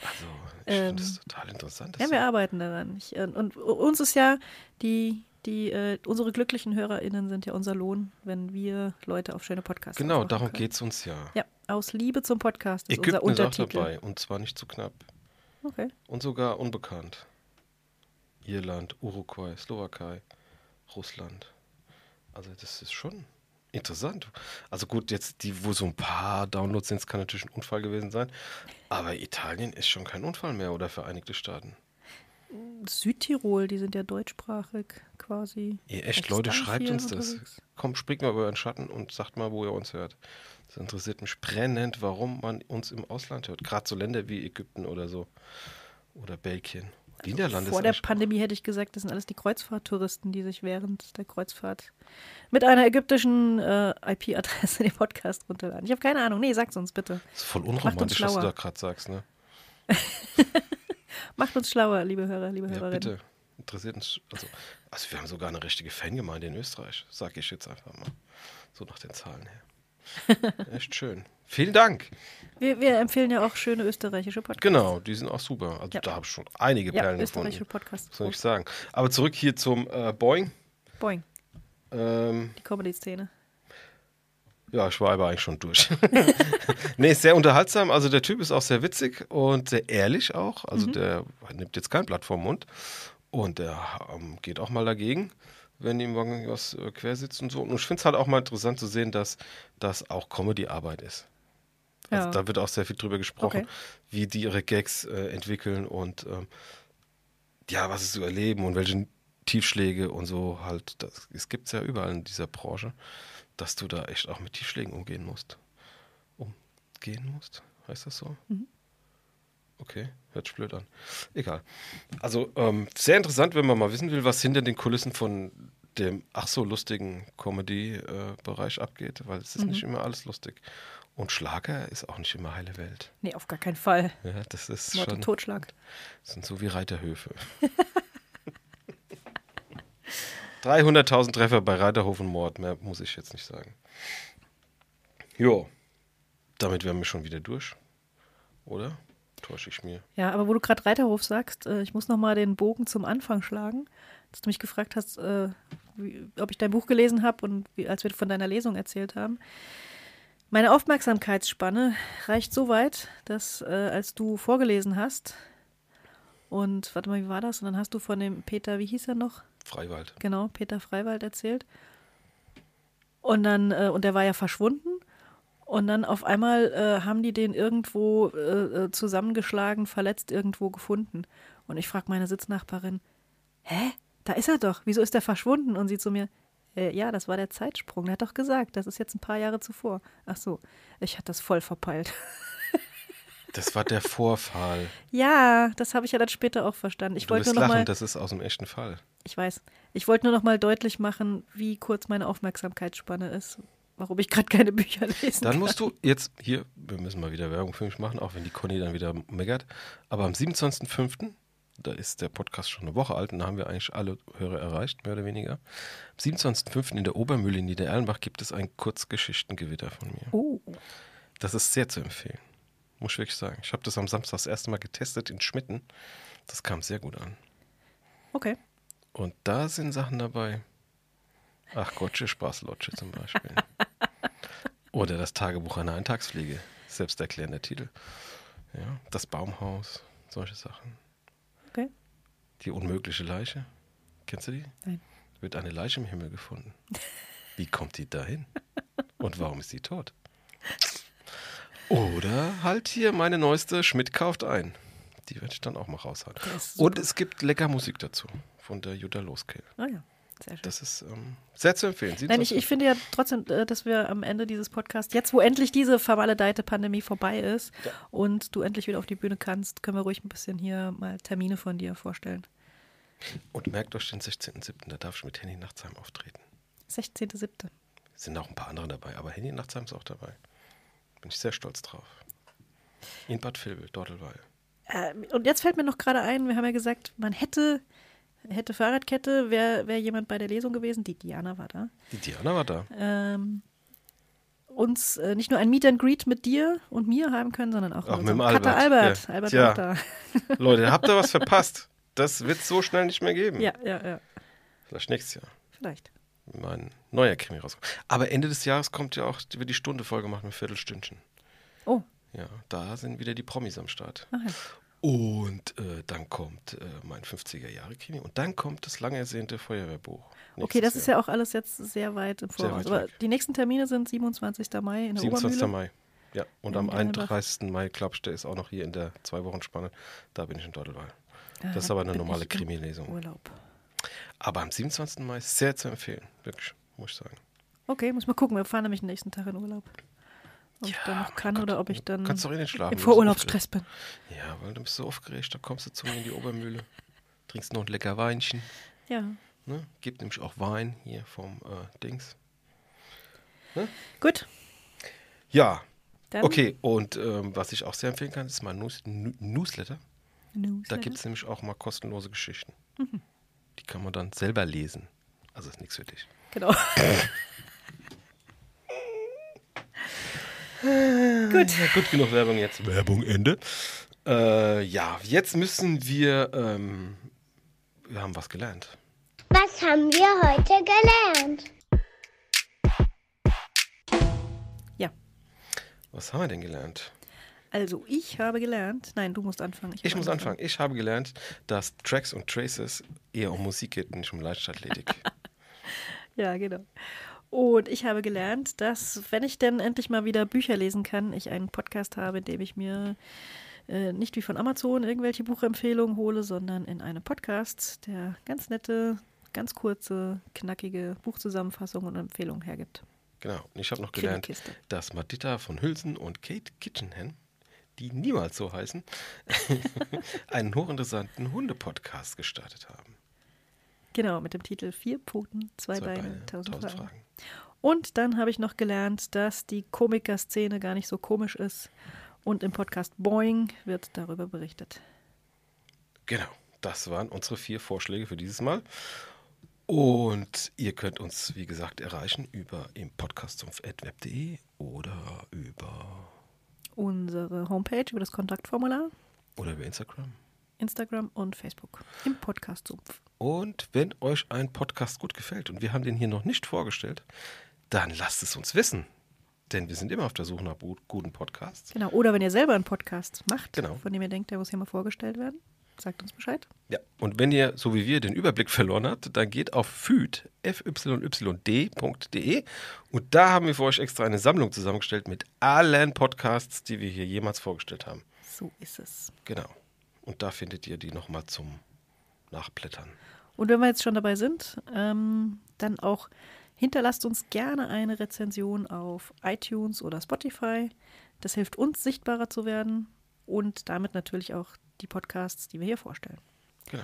Also, ich ähm, finde das total interessant. Ja, wir du- arbeiten daran. Ich, äh, und uns ist ja die, die äh, unsere glücklichen HörerInnen sind ja unser Lohn, wenn wir Leute auf schöne Podcasts genau, darum geht es uns ja. Ja, aus Liebe zum Podcast ist Ägypten unser ist auch Untertitel. dabei und zwar nicht zu knapp. Okay. Und sogar unbekannt. Irland, Uruguay, Slowakei, Russland. Also das ist schon interessant. Also gut, jetzt die, wo so ein paar Downloads sind, es kann natürlich ein Unfall gewesen sein. Aber Italien ist schon kein Unfall mehr oder Vereinigte Staaten. Südtirol, die sind ja deutschsprachig quasi. Ihr echt, Leute, schreibt uns das. unterwegs. Komm, springt mal über den Schatten und sagt mal, wo ihr uns hört. Das interessiert mich brennend, warum man uns im Ausland hört. Gerade so Länder wie Ägypten oder so. Oder Belgien. Niederlande Also Vor ist der Pandemie hätte ich gesagt, das sind alles die Kreuzfahrttouristen, die sich während der Kreuzfahrt mit einer ägyptischen äh, IP-Adresse den Podcast runterladen. Ich habe keine Ahnung. Nee, sag's uns bitte. Das ist voll unromantisch, was du da gerade sagst, ne? Macht uns schlauer, liebe Hörer, liebe Ja, Hörerinnen. bitte. Interessiert uns. Also, also, wir haben sogar eine richtige Fangemeinde in Österreich, sag ich jetzt einfach mal. So nach den Zahlen her. Echt schön. Vielen Dank. Wir, wir empfehlen ja auch schöne österreichische Podcasts. Genau, die sind auch super. Also, Ja. da habe ich schon einige Ja, Perlen österreichische gefunden. Podcasts. Soll ich sagen? Aber zurück hier zum äh, Boeing. Boing, Ähm, die Comedy-Szene. Ja, ich war aber eigentlich schon durch. nee, ist sehr unterhaltsam. Also der Typ ist auch sehr witzig und sehr ehrlich auch. Also der nimmt jetzt kein Blatt vom Mund. Und der ähm, geht auch mal dagegen, wenn ihm irgendwas äh, quer sitzt und so. Und ich finde es halt auch mal interessant zu sehen, dass das auch Comedy-Arbeit ist. Also Ja. da wird auch sehr viel drüber gesprochen, Okay. wie die ihre Gags äh, entwickeln und ähm, ja, was sie so erleben und welche Tiefschläge und so halt. Das, es gibt es ja überall in dieser Branche, dass du da echt auch mit Tiefschlägen umgehen musst. Umgehen musst? Heißt das so? Okay, hört sich blöd an. Egal. Also ähm, sehr interessant, wenn man mal wissen will, was hinter den Kulissen von dem ach so lustigen Comedy-Bereich abgeht, weil es ist nicht immer alles lustig. Und Schlager ist auch nicht immer heile Welt. Nee, auf gar keinen Fall. Ja, das ist Mord schon, und Totschlag. das sind so wie Reiterhöfe. 300.000 Treffer bei Reiterhof und Mord, mehr muss ich jetzt nicht sagen. Jo, damit wären wir schon wieder durch. Oder? Täusche ich mir? Ja, aber wo du gerade Reiterhof sagst, äh, ich muss noch mal den Bogen zum Anfang schlagen. Dass du mich gefragt hast, äh, wie, ob ich dein Buch gelesen habe und wie, als wir von deiner Lesung erzählt haben. Meine Aufmerksamkeitsspanne reicht so weit, dass äh, als du vorgelesen hast und warte mal, wie war das? Und dann hast du von dem Peter, wie hieß er noch? Freiwald. Genau, Peter Freiwald erzählt. Und dann, äh, und der war ja verschwunden. Und dann auf einmal äh, haben die den irgendwo äh, äh, zusammengeschlagen, verletzt irgendwo gefunden. Und ich frage meine Sitznachbarin, hä? Da ist er doch. Wieso ist er verschwunden? Und sie zu mir, äh, ja, das war der Zeitsprung. Der hat doch gesagt, das ist jetzt ein paar Jahre zuvor. Ach so, ich hatte das voll verpeilt. Das war der Vorfall. Ja, das habe ich ja dann später auch verstanden. Ich du wollte wirst nur noch lachen, mal, das ist aus dem echten Fall. ich weiß, ich wollte nur noch mal deutlich machen, wie kurz meine Aufmerksamkeitsspanne ist, warum ich gerade keine Bücher lesen Dann kann. musst du jetzt hier, wir müssen mal wieder Werbung für mich machen, auch wenn die Conny dann wieder meckert. Aber am 27.05., da ist der Podcast schon eine Woche alt und da haben wir eigentlich alle Hörer erreicht, mehr oder weniger. Am 27.05. in der Obermühle in Niedererlenbach gibt es ein Kurzgeschichtengewitter von mir. Oh, Das ist sehr zu empfehlen. Muss ich wirklich sagen. Ich habe das am Samstag das erste Mal getestet in Schmitten. Das kam sehr gut an. okay. Und da sind Sachen dabei. Ach Gottsche Spaßlotsche zum Beispiel. Oder das Tagebuch einer Eintagspflege. Selbsterklärender Titel. Ja, das Baumhaus. Solche Sachen. Okay. Die unmögliche Leiche. Kennst du die? Nein. Wird eine Leiche im Himmel gefunden. Wie kommt die dahin? Und warum ist sie tot? Oder halt hier meine neueste Schmidt kauft ein. Die werde ich dann auch mal ist Und es gibt lecker Musik dazu von der Jutta Loskehl. Ah ja, sehr schön. Das ist ähm, sehr zu empfehlen. Nein, ich, 27. ich finde ja trotzdem, äh, dass wir am Ende dieses Podcasts, jetzt wo endlich diese vermaledeite Pandemie vorbei ist und du endlich wieder auf die Bühne kannst, können wir ruhig ein bisschen hier mal Termine von dir vorstellen. Und merkt euch den 16.07., da darf ich mit Henny Nachtsheim auftreten. 16.07. Es sind auch ein paar andere dabei, aber Henny Nachtsheim ist auch dabei. Bin ich sehr stolz drauf. In Bad Vilbel, Dortelweil. Äh, und jetzt fällt mir noch gerade ein, wir haben ja gesagt, man hätte, hätte Fahrradkette, wäre wär jemand bei der Lesung gewesen, die Diana war da, Die Diana war da. ähm, uns äh, nicht nur ein Meet and Greet mit dir und mir haben können, sondern auch, Auch mit dem Albert, Albert. ja. Albert auch da. Leute, habt ihr was verpasst? Das wird so schnell nicht mehr geben. Ja, ja, ja. Vielleicht nächstes Jahr. Vielleicht. Mein neuer Krimi rauskommt. Aber Ende des Jahres kommt ja auch, wird die Stunde voll gemacht mit Viertelstündchen. Oh, Ja, da sind wieder die Promis am Start. ach ja. Und äh, dann kommt äh, mein 50er-Jahre-Krimi und dann kommt das lang ersehnte Feuerwehrbuch. Okay, das ist ja auch alles jetzt sehr weit im Voraus. weit Aber die nächsten Termine sind 27. Mai in der 27. Obermühle. Mai. Ja, und In am Erlenbach. 31. Mai, ich, der ist auch noch hier in der Zwei-Wochen-Spanne. Da bin ich in Dortelweil. Ah, Das ist aber eine normale Krimi-Lesung. Urlaub. Aber am 27. Mai ist sehr zu empfehlen. Wirklich, muss ich sagen. Okay, muss mal gucken. Wir fahren nämlich den nächsten Tag in Urlaub. Ob ich dann noch kann Gott, oder ob ich dann kannst doch eh nicht schlafen, im du Vorurlaubsstress bin. Ja, weil du bist so aufgeregt, da kommst du zu mir in die Obermühle, trinkst noch ein lecker Weinchen. Ja. Ne? Gibt nämlich auch Wein hier vom äh, Dings. Gut. Ja, Dann okay. Und ähm, was ich auch sehr empfehlen kann, ist mein News Nu- Newsletter. Da Newsletter. gibt es nämlich auch mal kostenlose Geschichten. Mhm. Die kann man dann selber lesen. Also ist nichts für dich. Genau. Gut. Ja, gut genug Werbung jetzt. Werbung Ende. Äh, ja, jetzt müssen wir. Ähm, wir haben was gelernt. Was haben wir heute gelernt? Ja. Was haben wir denn gelernt? Also, ich habe gelernt. Nein, du musst anfangen. Ich habe muss anfangen. Ich habe gelernt, dass Tracks und Traces eher um Musik geht, nicht um Leichtathletik. Ja, genau. Und ich habe gelernt, dass, wenn ich denn endlich mal wieder Bücher lesen kann, ich einen Podcast habe, in dem ich mir äh, nicht wie von Amazon irgendwelche Buchempfehlungen hole, sondern in einem Podcast, der ganz nette, ganz kurze, knackige Buchzusammenfassungen und Empfehlungen hergibt. genau. Und ich habe noch gelernt, dass Madita von Hülsen und Kate Kitchenhen, die niemals so heißen, einen hochinteressanten Hunde-Podcast gestartet haben. Genau, mit dem Titel Vier Pfoten, zwei, Zwei Beine, Beine, tausend, tausend Fragen. Fragen. Und dann habe ich noch gelernt, dass die Komikerszene gar nicht so komisch ist. Und im Podcast Boing wird darüber berichtet. Genau, das waren unsere vier Vorschläge für dieses Mal. Und ihr könnt uns, wie gesagt, erreichen über im Podcast.web.de oder über, Unsere Homepage über das Kontaktformular, oder über Instagram. Instagram und Facebook im Podcast Sumpf. Und wenn euch ein Podcast gut gefällt und wir haben den hier noch nicht vorgestellt, dann lasst es uns wissen. Denn wir sind immer auf der Suche nach gut- guten Podcasts. Genau. Oder wenn ihr selber einen Podcast macht, Genau. von dem ihr denkt, der muss hier mal vorgestellt werden, sagt uns Bescheid. Ja, und wenn ihr, so wie wir, den Überblick verloren habt, dann geht auf fyyd, fyyd.de und da haben wir für euch extra eine Sammlung zusammengestellt mit allen Podcasts, die wir hier jemals vorgestellt haben. So ist es. Genau. Und da findet ihr die nochmal zum Nachblättern. Und wenn wir jetzt schon dabei sind, ähm, dann auch hinterlasst uns gerne eine Rezension auf iTunes oder Spotify. Das hilft uns, sichtbarer zu werden. und damit natürlich auch die Podcasts, die wir hier vorstellen. Genau.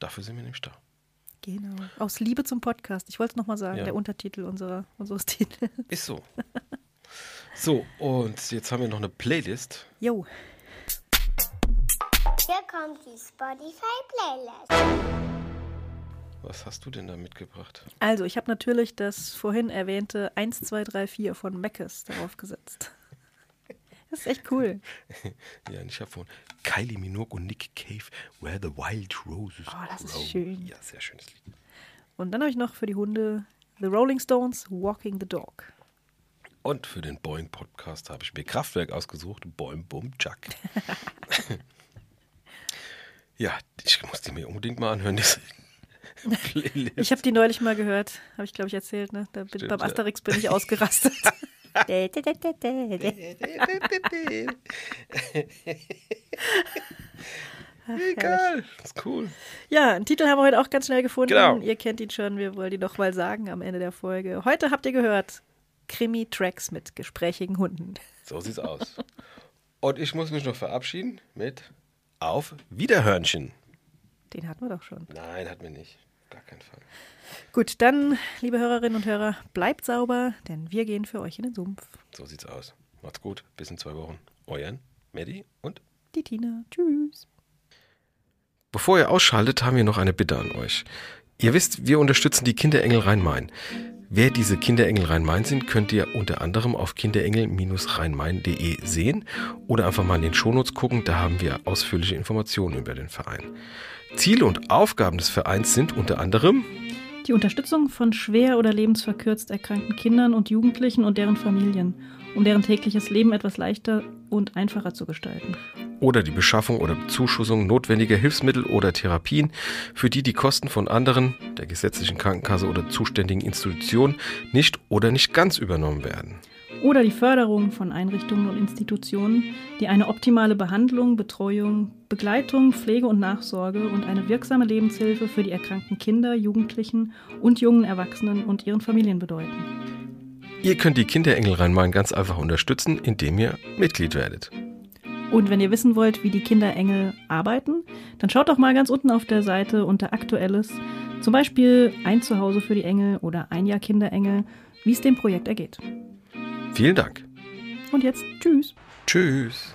Dafür sind wir nämlich da. Genau. Aus Liebe zum Podcast. Ich wollte es nochmal sagen, Ja. der Untertitel unserer, unseres Titels. Ist so. so, und jetzt haben wir noch eine Playlist. Jo, Hier kommt die Spotify-Playlist. Was hast du denn da mitgebracht? also ich habe natürlich das vorhin erwähnte 1, 2, 3, 4 von Meckes darauf gesetzt. Das ist echt cool. Ja, und ich habe von Kylie Minogue und Nick Cave, Where the Wild Roses Oh, das ist Grow. schön. Ja, sehr schönes Lied. Und dann habe ich noch für die Hunde The Rolling Stones, Walking the Dog. Und für den Boing Podcast habe ich mir Kraftwerk ausgesucht, Boing Bum Chuck. ja, ich muss die mir unbedingt mal anhören, Playlist. Ich habe die neulich mal gehört, habe ich glaube ich erzählt, ne? Da bin, Stimmt, beim ja. Asterix bin ich ausgerastet. Egal, das ist cool. Ja, einen Titel haben wir heute auch ganz schnell gefunden. Genau. Ihr kennt ihn schon, wir wollen ihn noch mal sagen am Ende der Folge. Heute habt ihr gehört Krimi-Tracks mit gesprächigen Hunden. So sieht's aus. Und ich muss mich noch verabschieden mit Auf Wiederhörnchen. Den hatten wir doch schon. Nein, hat mir nicht. Gar keinen Fall. Gut, dann, liebe Hörerinnen und Hörer, bleibt sauber, denn wir gehen für euch in den Sumpf. So sieht's aus. Macht's gut. Bis in zwei Wochen. Euren Medi und Die Tina. Tschüss. Bevor ihr ausschaltet, haben wir noch eine Bitte an euch. Ihr wisst, wir unterstützen die Kinderengel Rhein-Main. Wer diese Kinderengel Rhein-Main sind, könnt ihr unter anderem auf kinderengel-rhein-main.de sehen oder einfach mal in den Shownotes gucken, da haben wir ausführliche Informationen über den Verein. Ziele und Aufgaben des Vereins sind unter anderem Die Unterstützung von schwer oder lebensverkürzt erkrankten Kindern und Jugendlichen und deren Familien, um deren tägliches Leben etwas leichter und einfacher zu gestalten. oder die Beschaffung oder Bezuschussung notwendiger Hilfsmittel oder Therapien, für die die Kosten von anderen, der gesetzlichen Krankenkasse oder zuständigen Institutionen nicht oder nicht ganz übernommen werden. Oder die Förderung von Einrichtungen und Institutionen, die eine optimale Behandlung, Betreuung, Begleitung, Pflege und Nachsorge und eine wirksame Lebenshilfe für die erkrankten Kinder, Jugendlichen und jungen Erwachsenen und ihren Familien bedeuten. Ihr könnt die Kinderengel Rhein-Main ganz einfach unterstützen, indem ihr Mitglied werdet. Und wenn ihr wissen wollt, wie die Kinderengel arbeiten, dann schaut doch mal ganz unten auf der Seite unter Aktuelles, zum Beispiel ein Zuhause für die Engel oder ein Jahr Kinderengel, wie es dem Projekt ergeht. Vielen Dank. Und jetzt tschüss. Tschüss.